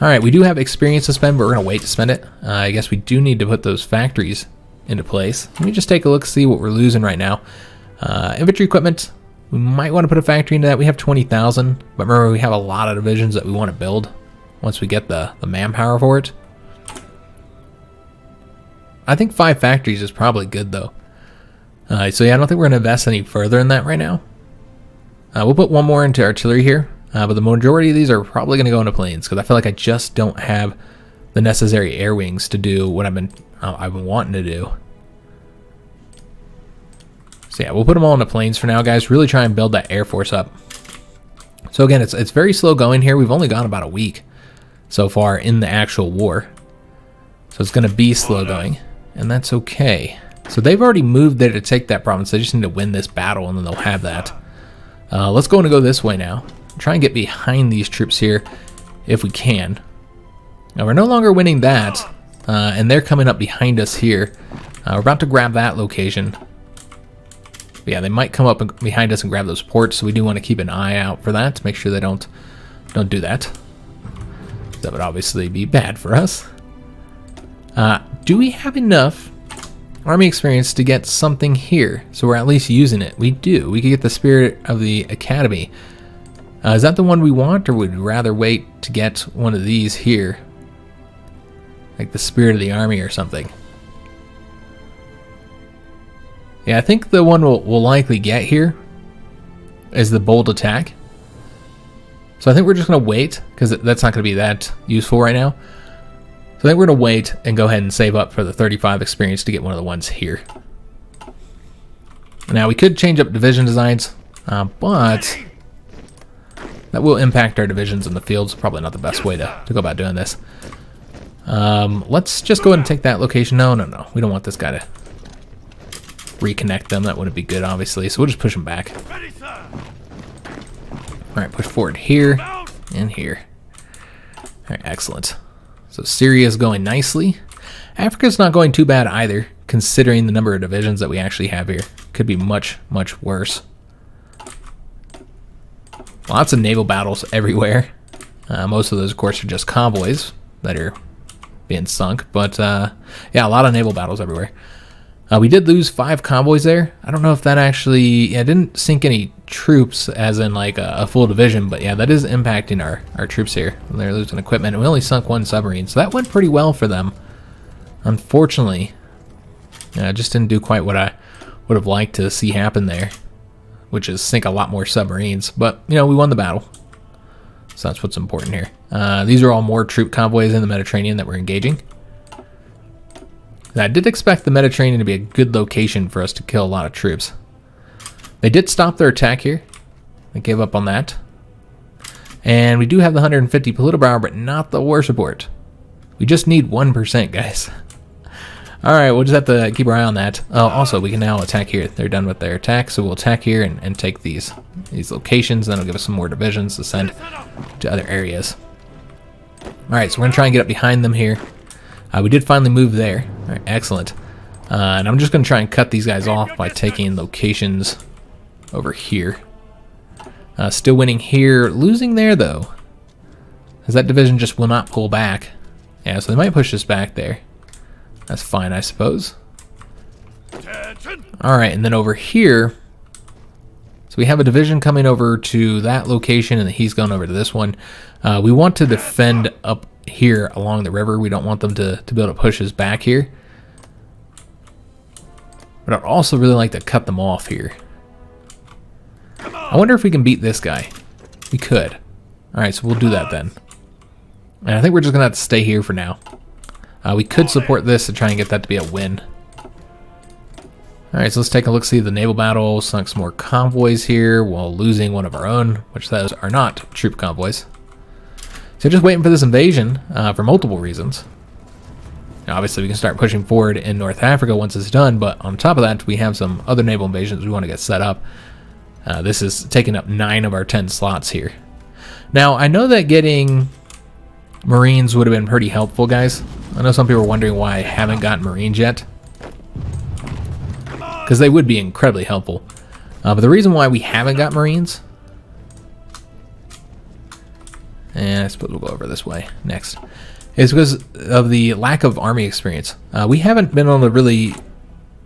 Alright, we do have experience to spend, but we're to wait to spend it. Uh, I guess we do need to put those factories into place. Let me just take a look, see what we're losing right now. Uh, infantry equipment, we might want to put a factory into that. We have 20,000, but remember we have a lot of divisions that we want to build once we get the, the manpower for it. I think five factories is probably good though. Uh, so yeah, I don't think we're going to invest any further in that right now. Uh, we'll put one more into artillery here, uh, but the majority of these are probably going to go into planes because I feel like I just don't have the necessary air wings to do what I've been uh, I've been wanting to do. So yeah, we'll put them all into planes for now, guys. Really try and build that air force up. So again, it's it's very slow going here. We've only gone about a week so far in the actual war, so it's going to be slow going, and that's okay. So they've already moved there to take that province. They just need to win this battle, and then they'll have that. Uh, let's go and go this way now. Try and get behind these troops here if we can. Now we're no longer winning that, uh, and they're coming up behind us here. Uh, we're about to grab that location. But yeah, they might come up behind us and grab those ports, so we do want to keep an eye out for that to make sure they don't don't do that. That would obviously be bad for us. Uh, do we have enough army experience to get something here. So we're at least using it. We do. We could get the Spirit of the Academy. Uh, is that the one we want, or would rather wait to get one of these here? Like the Spirit of the Army or something. Yeah, I think the one we'll, we'll likely get here is the Bold Attack. So I think we're just going to wait, because that's not going to be that useful right now. So I think we're going to wait and go ahead and save up for the 35 experience to get one of the ones here. Now we could change up division designs, uh, but that will impact our divisions in the fields. Probably not the best way to, to go about doing this. Um, let's just go ahead and take that location. No, no, no. We don't want this guy to reconnect them. That wouldn't be good, obviously. So we'll just push him back. All right, push forward here and here. All right, excellent. So Syria is going nicely. Africa's not going too bad either, considering the number of divisions that we actually have here. Could be much, much worse. Lots of naval battles everywhere. Uh, most of those, of course, are just convoys that are being sunk. But uh, yeah, a lot of naval battles everywhere. Uh, we did lose five convoys there. I don't know if that actually yeah, didn't sink any troops, as in like a, a, full division, but yeah, that is impacting our, our troops here. They're losing equipment, and we only sunk one submarine, so that went pretty well for them. Unfortunately, I just didn't do quite what I would have liked to see happen there, which is sink a lot more submarines. But, you know, we won the battle. So that's what's important here. Uh, these are all more troop convoys in the Mediterranean that we're engaging. I did expect the Mediterranean to be a good location for us to kill a lot of troops. They did stop their attack here. They gave up on that. And we do have the 150 Politburo, but not the war support. We just need 1%, guys. Alright, we'll just have to keep our eye on that. Oh, also, we can now attack here. They're done with their attack, so we'll attack here and, and take these these locations. Then it'll give us some more divisions to send to other areas. Alright, so we're going to try and get up behind them here. Uh, we did finally move there. Right, excellent. Uh, and I'm just going to try and cut these guys off by taking locations over here. Uh, still winning here. Losing there, though. As that division just will not pull back. Yeah, so they might push us back there. That's fine, I suppose. Alright, and then over here... So we have a division coming over to that location, and he's going over to this one. Uh, we want to defend up here along the river. We don't want them to, to be able to push us back here. But I'd also really like to cut them off here. I wonder if we can beat this guy. We could. Alright, so we'll do that then. And I think we're just going to have to stay here for now. Uh, we could support this to try and get that to be a win. Alright, so let's take a look see the naval battle. Sunk some more convoys here while losing one of our own, which those are not troop convoys. So just waiting for this invasion uh, for multiple reasons. Now, obviously, we can start pushing forward in North Africa once it's done, but on top of that, we have some other naval invasions we want to get set up. Uh, this is taking up 9 of our 10 slots here. Now, I know that getting Marines would have been pretty helpful, guys. I know some people are wondering why I haven't gotten Marines yet. Because they would be incredibly helpful. Uh, but the reason why we haven't got Marines... And I suppose we'll go over this way next. Is because of the lack of army experience. Uh, we haven't been able to really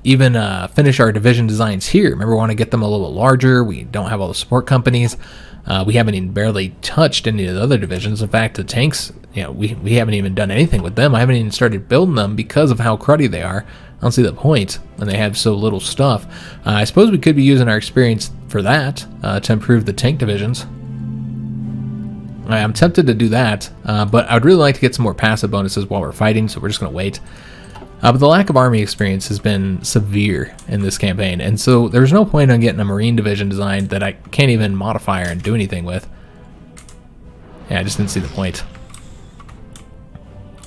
even uh, finish our division designs here. Remember, we want to get them a little bit larger. We don't have all the support companies. Uh, we haven't even barely touched any of the other divisions. In fact, the tanks, you know, we, we haven't even done anything with them. I haven't even started building them because of how cruddy they are. I don't see the point when they have so little stuff. Uh, I suppose we could be using our experience for that uh, to improve the tank divisions. I'm tempted to do that, uh, but I would really like to get some more passive bonuses while we're fighting, so we're just going to wait. Uh, but the lack of army experience has been severe in this campaign, and so there's no point on getting a marine division designed that I can't even modify and do anything with. Yeah, I just didn't see the point.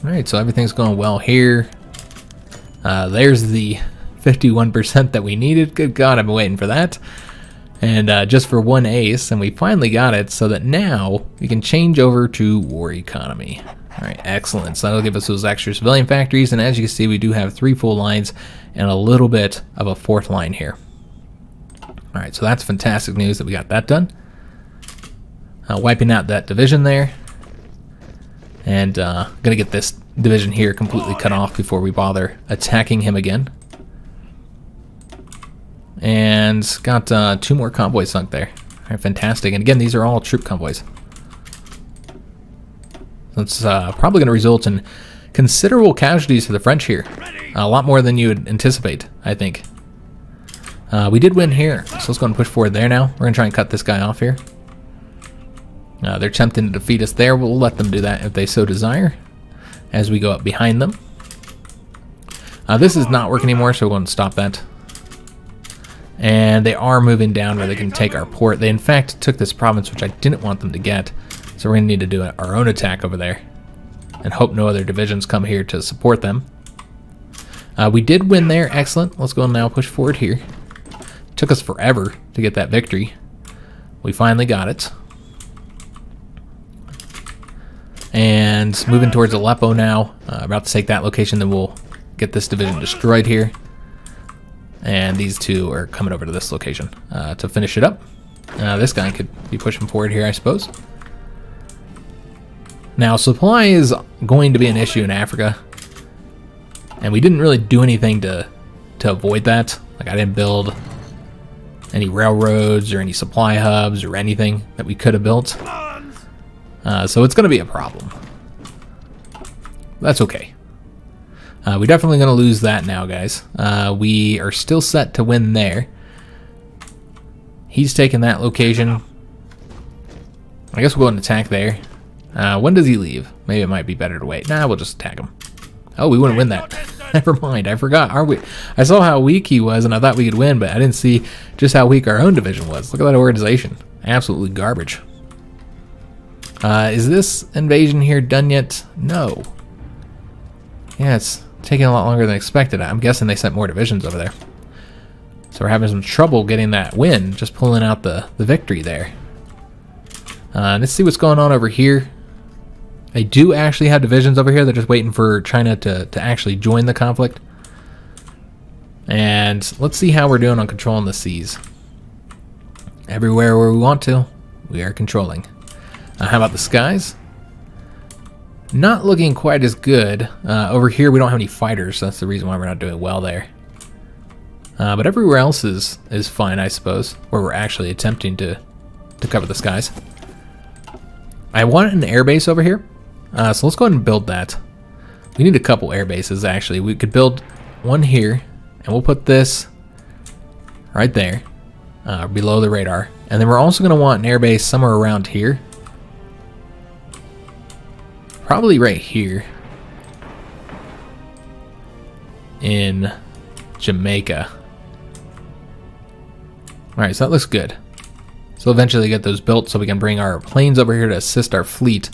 Alright, so everything's going well here. Uh, there's the 51% that we needed. Good God, I've been waiting for that. And uh, just for one ace, and we finally got it so that now we can change over to war economy. All right, excellent. So that'll give us those extra civilian factories, and as you can see, we do have three full lines and a little bit of a fourth line here. All right, so that's fantastic news that we got that done. Uh, wiping out that division there. And uh, gonna get this division here completely cut off before we bother attacking him again. And got uh, two more convoys sunk there. All right, fantastic. And again, these are all troop convoys. That's uh, probably going to result in considerable casualties for the French here. A lot more than you would anticipate, I think. Uh, we did win here, so let's go and push forward there now. We're going to try and cut this guy off here. Uh, they're attempting to defeat us there. We'll let them do that if they so desire as we go up behind them. Uh, this is not working anymore, so we're going to stop that. And they are moving down where they can take our port. They, in fact, took this province, which I didn't want them to get. So we're going to need to do our own attack over there. And hope no other divisions come here to support them. Uh, we did win there. Excellent. Let's go and now push forward here. Took us forever to get that victory. We finally got it. And moving towards Aleppo now. Uh, about to take that location, then we'll get this division destroyed here. And these two are coming over to this location uh, to finish it up. Uh, this guy could be pushing forward here, I suppose. Now, supply is going to be an issue in Africa. And we didn't really do anything to, to avoid that. Like, I didn't build any railroads or any supply hubs or anything that we could have built. Uh, so it's going to be a problem. That's okay. Uh, we're definitely going to lose that now, guys. Uh, we are still set to win there. He's taking that location. I guess we'll go and attack there. Uh, when does he leave? Maybe it might be better to wait. Nah, we'll just attack him. Oh, we wouldn't win that. Never mind, I forgot. Are we? I saw how weak he was, and I thought we could win, but I didn't see just how weak our own division was. Look at that organization. Absolutely garbage. Uh, is this invasion here done yet? No. Yeah, it's taking a lot longer than expected. I'm guessing they sent more divisions over there. So we're having some trouble getting that win, just pulling out the, the victory there. Uh, let's see what's going on over here. They do actually have divisions over here. They're just waiting for China to, to actually join the conflict. And let's see how we're doing on controlling the seas. Everywhere where we want to, we are controlling. Uh, how about the skies? Not looking quite as good. Uh, over here, we don't have any fighters, so that's the reason why we're not doing well there. Uh, but everywhere else is, is fine, I suppose, where we're actually attempting to, to cover the skies. I want an airbase over here. Uh, so let's go ahead and build that. We need a couple air bases, actually. We could build one here, and we'll put this right there, uh, below the radar. And then we're also going to want an air base somewhere around here. Probably right here. In Jamaica. Alright, so that looks good. So eventually get those built so we can bring our planes over here to assist our fleet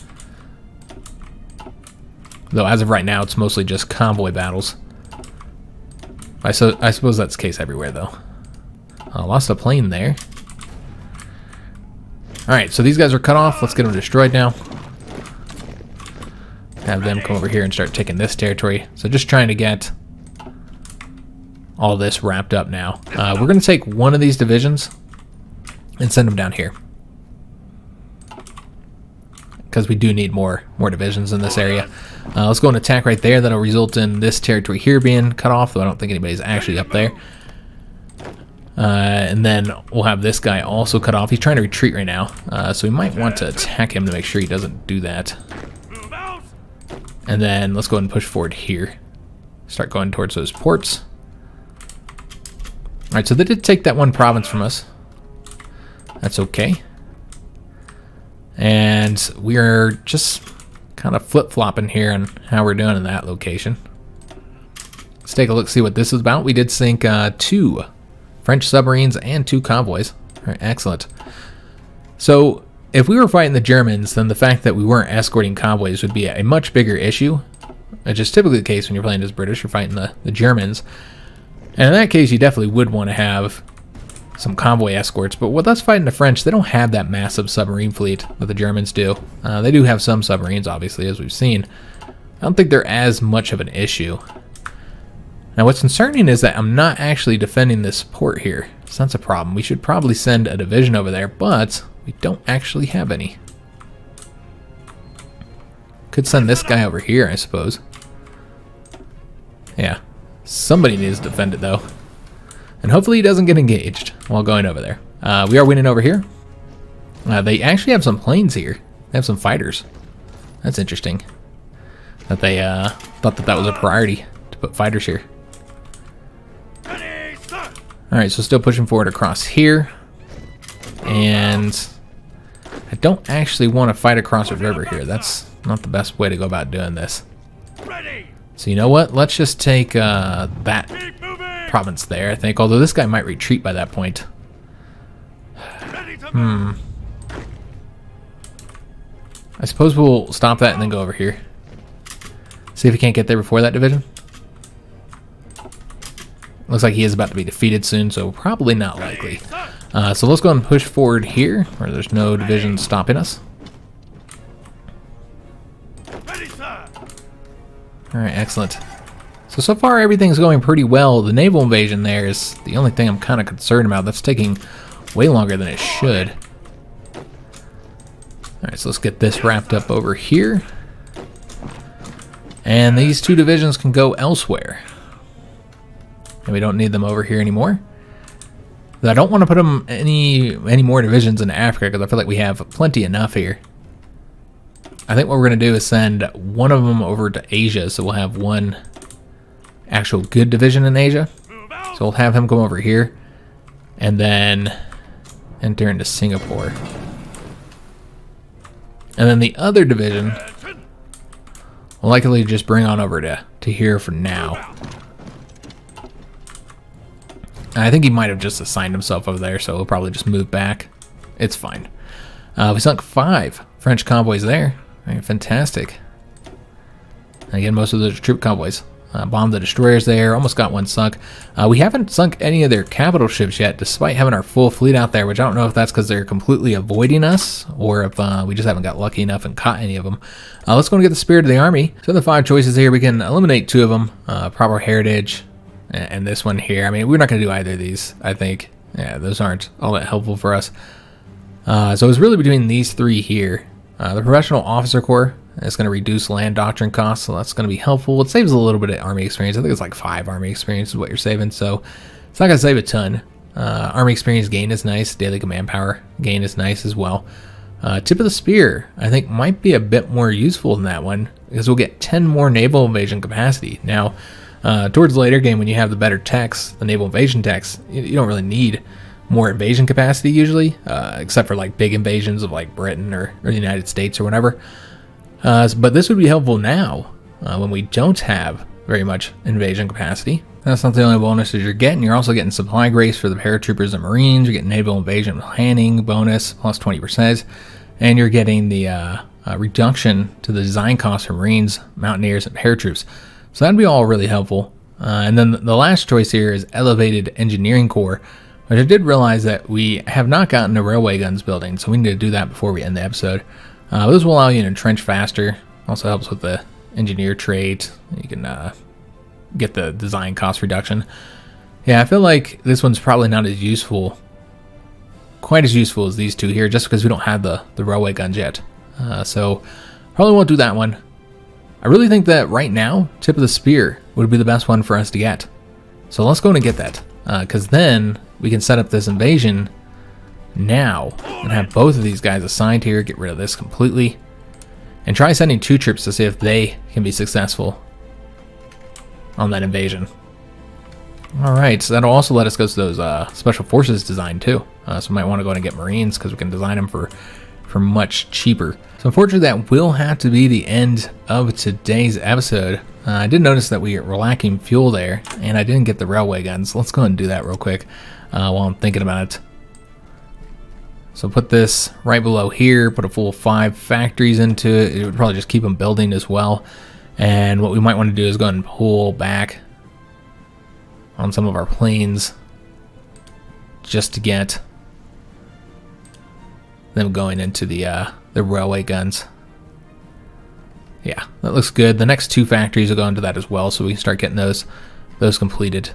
Though as of right now, it's mostly just convoy battles. I, so, I suppose that's the case everywhere, though. Uh, lost a plane there. Alright, so these guys are cut off. Let's get them destroyed now. Have them come over here and start taking this territory. So just trying to get all this wrapped up now. Uh, we're going to take one of these divisions and send them down here. Because we do need more more divisions in this area. Uh, let's go and attack right there. That'll result in this territory here being cut off, though I don't think anybody's actually up there. Uh, and then we'll have this guy also cut off. He's trying to retreat right now, uh, so we might want to attack him to make sure he doesn't do that. And then let's go ahead and push forward here. Start going towards those ports. Alright, so they did take that one province from us. That's okay. And we are just kind of flip-flopping here and how we're doing in that location. Let's take a look, see what this is about. We did sink uh, two French submarines and two convoys. Excellent. So if we were fighting the Germans, then the fact that we weren't escorting convoys would be a much bigger issue. Which is typically the case when you're playing as British, you're fighting the, the Germans. And in that case, you definitely would want to have some convoy escorts. But with us fighting the French, they don't have that massive submarine fleet that the Germans do. Uh, they do have some submarines, obviously, as we've seen. I don't think they're as much of an issue. Now, what's concerning is that I'm not actually defending this port here. So that's a problem. We should probably send a division over there, but we don't actually have any. Could send this guy over here, I suppose. Yeah. Somebody needs to defend it, though. And hopefully he doesn't get engaged while going over there. Uh, we are winning over here. Uh, they actually have some planes here. They have some fighters. That's interesting. That they uh, thought that that was a priority to put fighters here. Alright, so still pushing forward across here. And I don't actually want to fight across a river here. That's not the best way to go about doing this. So you know what? Let's just take uh, that! Province there, I think. Although this guy might retreat by that point. Hmm. I suppose we'll stop that and then go over here. See if he can't get there before that division. Looks like he is about to be defeated soon, so probably not likely. Uh, so let's go and push forward here, where there's no division stopping us. Alright, excellent. So, so far everything's going pretty well. The naval invasion there is the only thing I'm kind of concerned about. That's taking way longer than it should. Alright, so let's get this wrapped up over here. And these two divisions can go elsewhere. And we don't need them over here anymore. I don't want to put them any any more divisions in Africa because I feel like we have plenty enough here. I think what we're going to do is send one of them over to Asia, so we'll have one actual good division in Asia. So we'll have him come over here and then enter into Singapore. And then the other division will likely just bring on over to, to here for now. I think he might have just assigned himself over there, so he'll probably just move back. It's fine. Uh, we sunk five French convoys there. Right, fantastic. Again, most of those are troop convoys. Uh, bombed the destroyers there, almost got one sunk. Uh, we haven't sunk any of their capital ships yet, despite having our full fleet out there, which I don't know if that's because they're completely avoiding us or if uh, we just haven't got lucky enough and caught any of them. Uh, let's go and get the Spirit of the Army. So the five choices here, we can eliminate two of them. Uh, proper Heritage and, and this one here. I mean, we're not going to do either of these, I think. Yeah, those aren't all that helpful for us. Uh, so it's really between these three here. The Professional Officer Corps is going to reduce land doctrine costs, so that's going to be helpful. It saves a little bit of army experience. I think it's like five army experience is what you're saving, so it's not going to save a ton. Uh, army experience gain is nice. Daily command power gain is nice as well. Uh, Tip of the Spear, I think, might be a bit more useful than that one because we'll get 10 more naval invasion capacity. Now, uh, towards later game, when you have the better techs, the naval invasion techs, you, you don't really need more invasion capacity usually, uh, except for like big invasions of like Britain or, or the United States or whatever. Uh, but this would be helpful now uh, when we don't have very much invasion capacity. That's not the only bonuses you're getting. You're also getting supply grace for the paratroopers and marines. You're getting naval invasion planning bonus plus 20%. And you're getting the uh, uh, reduction to the design cost for Marines, Mountaineers, and paratroops. So that'd be all really helpful. Uh, and then the last choice here is Elevated Engineering Corps, which I did realize that we have not gotten the railway guns building, so we need to do that before we end the episode. Uh, this will allow you to entrench faster. Also helps with the engineer trait. You can uh, get the design cost reduction. Yeah, I feel like this one's probably not as useful, quite as useful as these two here, just because we don't have the, the railway guns yet. Uh, so probably won't do that one. I really think that right now, Tip of the Spear would be the best one for us to get. So let's go and get that, because uh, then we can set up this invasion now and have both of these guys assigned here, get rid of this completely, and try sending two troops to see if they can be successful on that invasion. Alright, so that'll also let us go to those uh, Special Forces design too. Uh, so we might want to go and get Marines because we can design them for, for much cheaper. So unfortunately that will have to be the end of today's episode. Uh, I did notice that we were lacking fuel there, and I didn't get the railway guns. Let's go and do that real quick uh, while I'm thinking about it. So put this right below here, put a full five factories into it. It would probably just keep them building as well. And what we might want to do is go and pull back on some of our planes just to get them going into the uh, the railway guns. Yeah, that looks good. The next two factories will go into that as well, so we can start getting those those completed.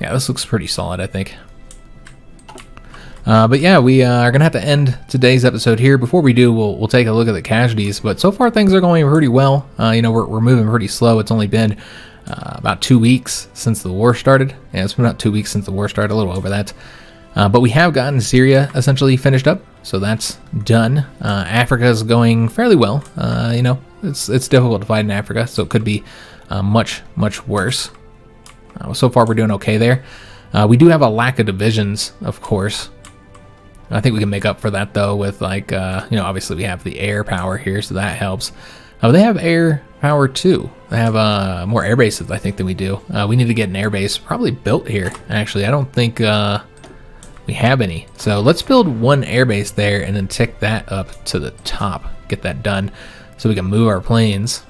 Yeah, this looks pretty solid, I think. Uh, but yeah, we uh, are gonna have to end today's episode here. Before we do, we'll we'll take a look at the casualties. But so far, things are going pretty well. Uh, you know, we're we're moving pretty slow. It's only been uh, about two weeks since the war started. Yeah, it's been about two weeks since the war started, a little over that. Uh, but we have gotten Syria essentially finished up, so that's done. Uh, Africa is going fairly well. you know, it's it's difficult to fight in Africa, so it could be much much worse. so far, we're doing okay there. we do have a lack of divisions, of course. I think we can make up for that though with like uh, you know obviously we have the air power here, so that helps. Oh, they have air power too. They have uh, more air bases I think than we do. Uh, we need to get an air base probably built here. Actually, I don't think uh, we have any. So let's build one air base there and then tick that up to the top. Get that done so we can move our planes.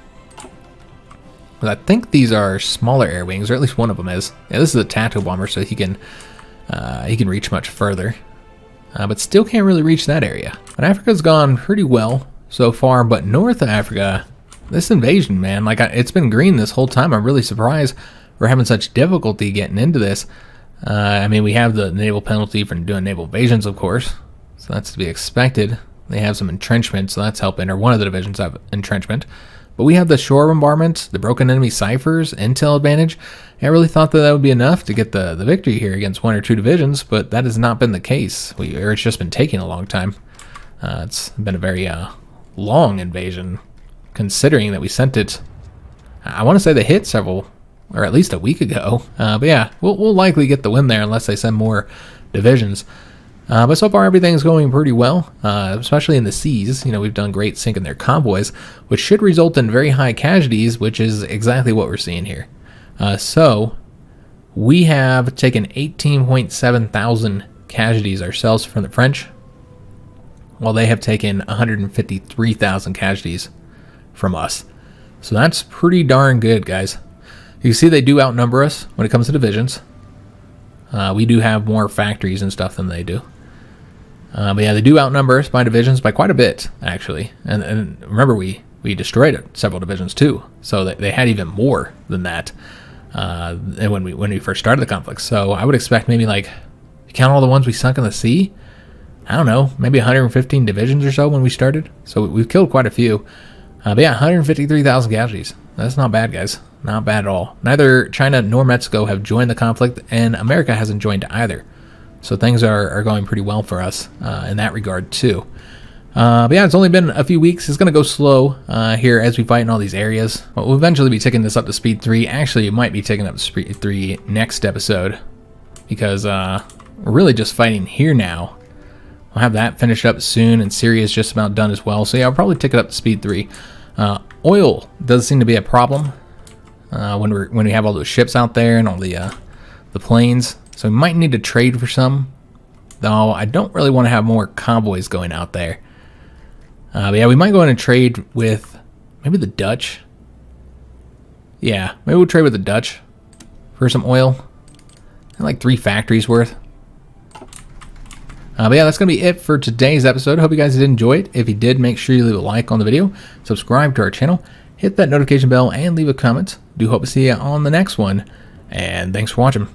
But I think these are smaller air wings, or at least one of them is. Yeah, this is a tactical bomber, so he can uh, he can reach much further uh, but still can't really reach that area. But Africa's gone pretty well so far, but North Africa, this invasion, man, like I, it's been green this whole time. I'm really surprised we're having such difficulty getting into this. Uh, I mean, we have the naval penalty for doing naval invasions, of course, so that's to be expected. They have some entrenchment, so that's helping, or one of the divisions have entrenchment. But we have the shore bombardment, the broken enemy ciphers, intel advantage. I really thought that that would be enough to get the, the victory here against one or two divisions, but that has not been the case. We, or it's just been taking a long time. Uh, it's been a very uh, long invasion, considering that we sent it. I want to say they hit several, or at least a week ago. Uh, but yeah, we'll, we'll likely get the win there unless they send more divisions. Uh, but so far, everything's going pretty well, uh, especially in the seas. You know, we've done great sinking their convoys, which should result in very high casualties, which is exactly what we're seeing here. Uh, so, we have taken 18.7 thousand casualties ourselves from the French, while they have taken 153,000 casualties from us. So that's pretty darn good, guys. You see they do outnumber us when it comes to divisions. Uh, we do have more factories and stuff than they do. Uh, but yeah, they do outnumber us by divisions by quite a bit, actually. And, and remember, we, we destroyed several divisions too, so they, they had even more than that. Uh, when we when we first started the conflict, so I would expect maybe like count all the ones we sunk in the sea. I don't know, maybe 115 divisions or so when we started. So we've killed quite a few. Uh, but yeah, 153,000 casualties. That's not bad, guys. Not bad at all. Neither China nor Mexico have joined the conflict, and America hasn't joined either. So things are, are going pretty well for us uh, in that regard too. Uh, but yeah, it's only been a few weeks. It's going to go slow uh, here as we fight in all these areas. But we'll eventually be taking this up to speed 3. Actually, it might be taking up to speed 3 next episode. Because uh, we're really just fighting here now. We'll have that finished up soon, and Syria is just about done as well. So yeah, I'll probably take it up to speed 3. Uh, oil does seem to be a problem uh, when, we when we have all those ships out there and all the, uh, the planes. So we might need to trade for some. Though I don't really want to have more convoys going out there. Uh, but yeah, we might go in and trade with maybe the Dutch. Yeah, maybe we'll trade with the Dutch for some oil. Like three factories worth. Uh, but yeah, that's going to be it for today's episode. Hope you guys did enjoy it. If you did, make sure you leave a like on the video, subscribe to our channel, hit that notification bell, and leave a comment. Do hope to see you on the next one. And thanks for watching.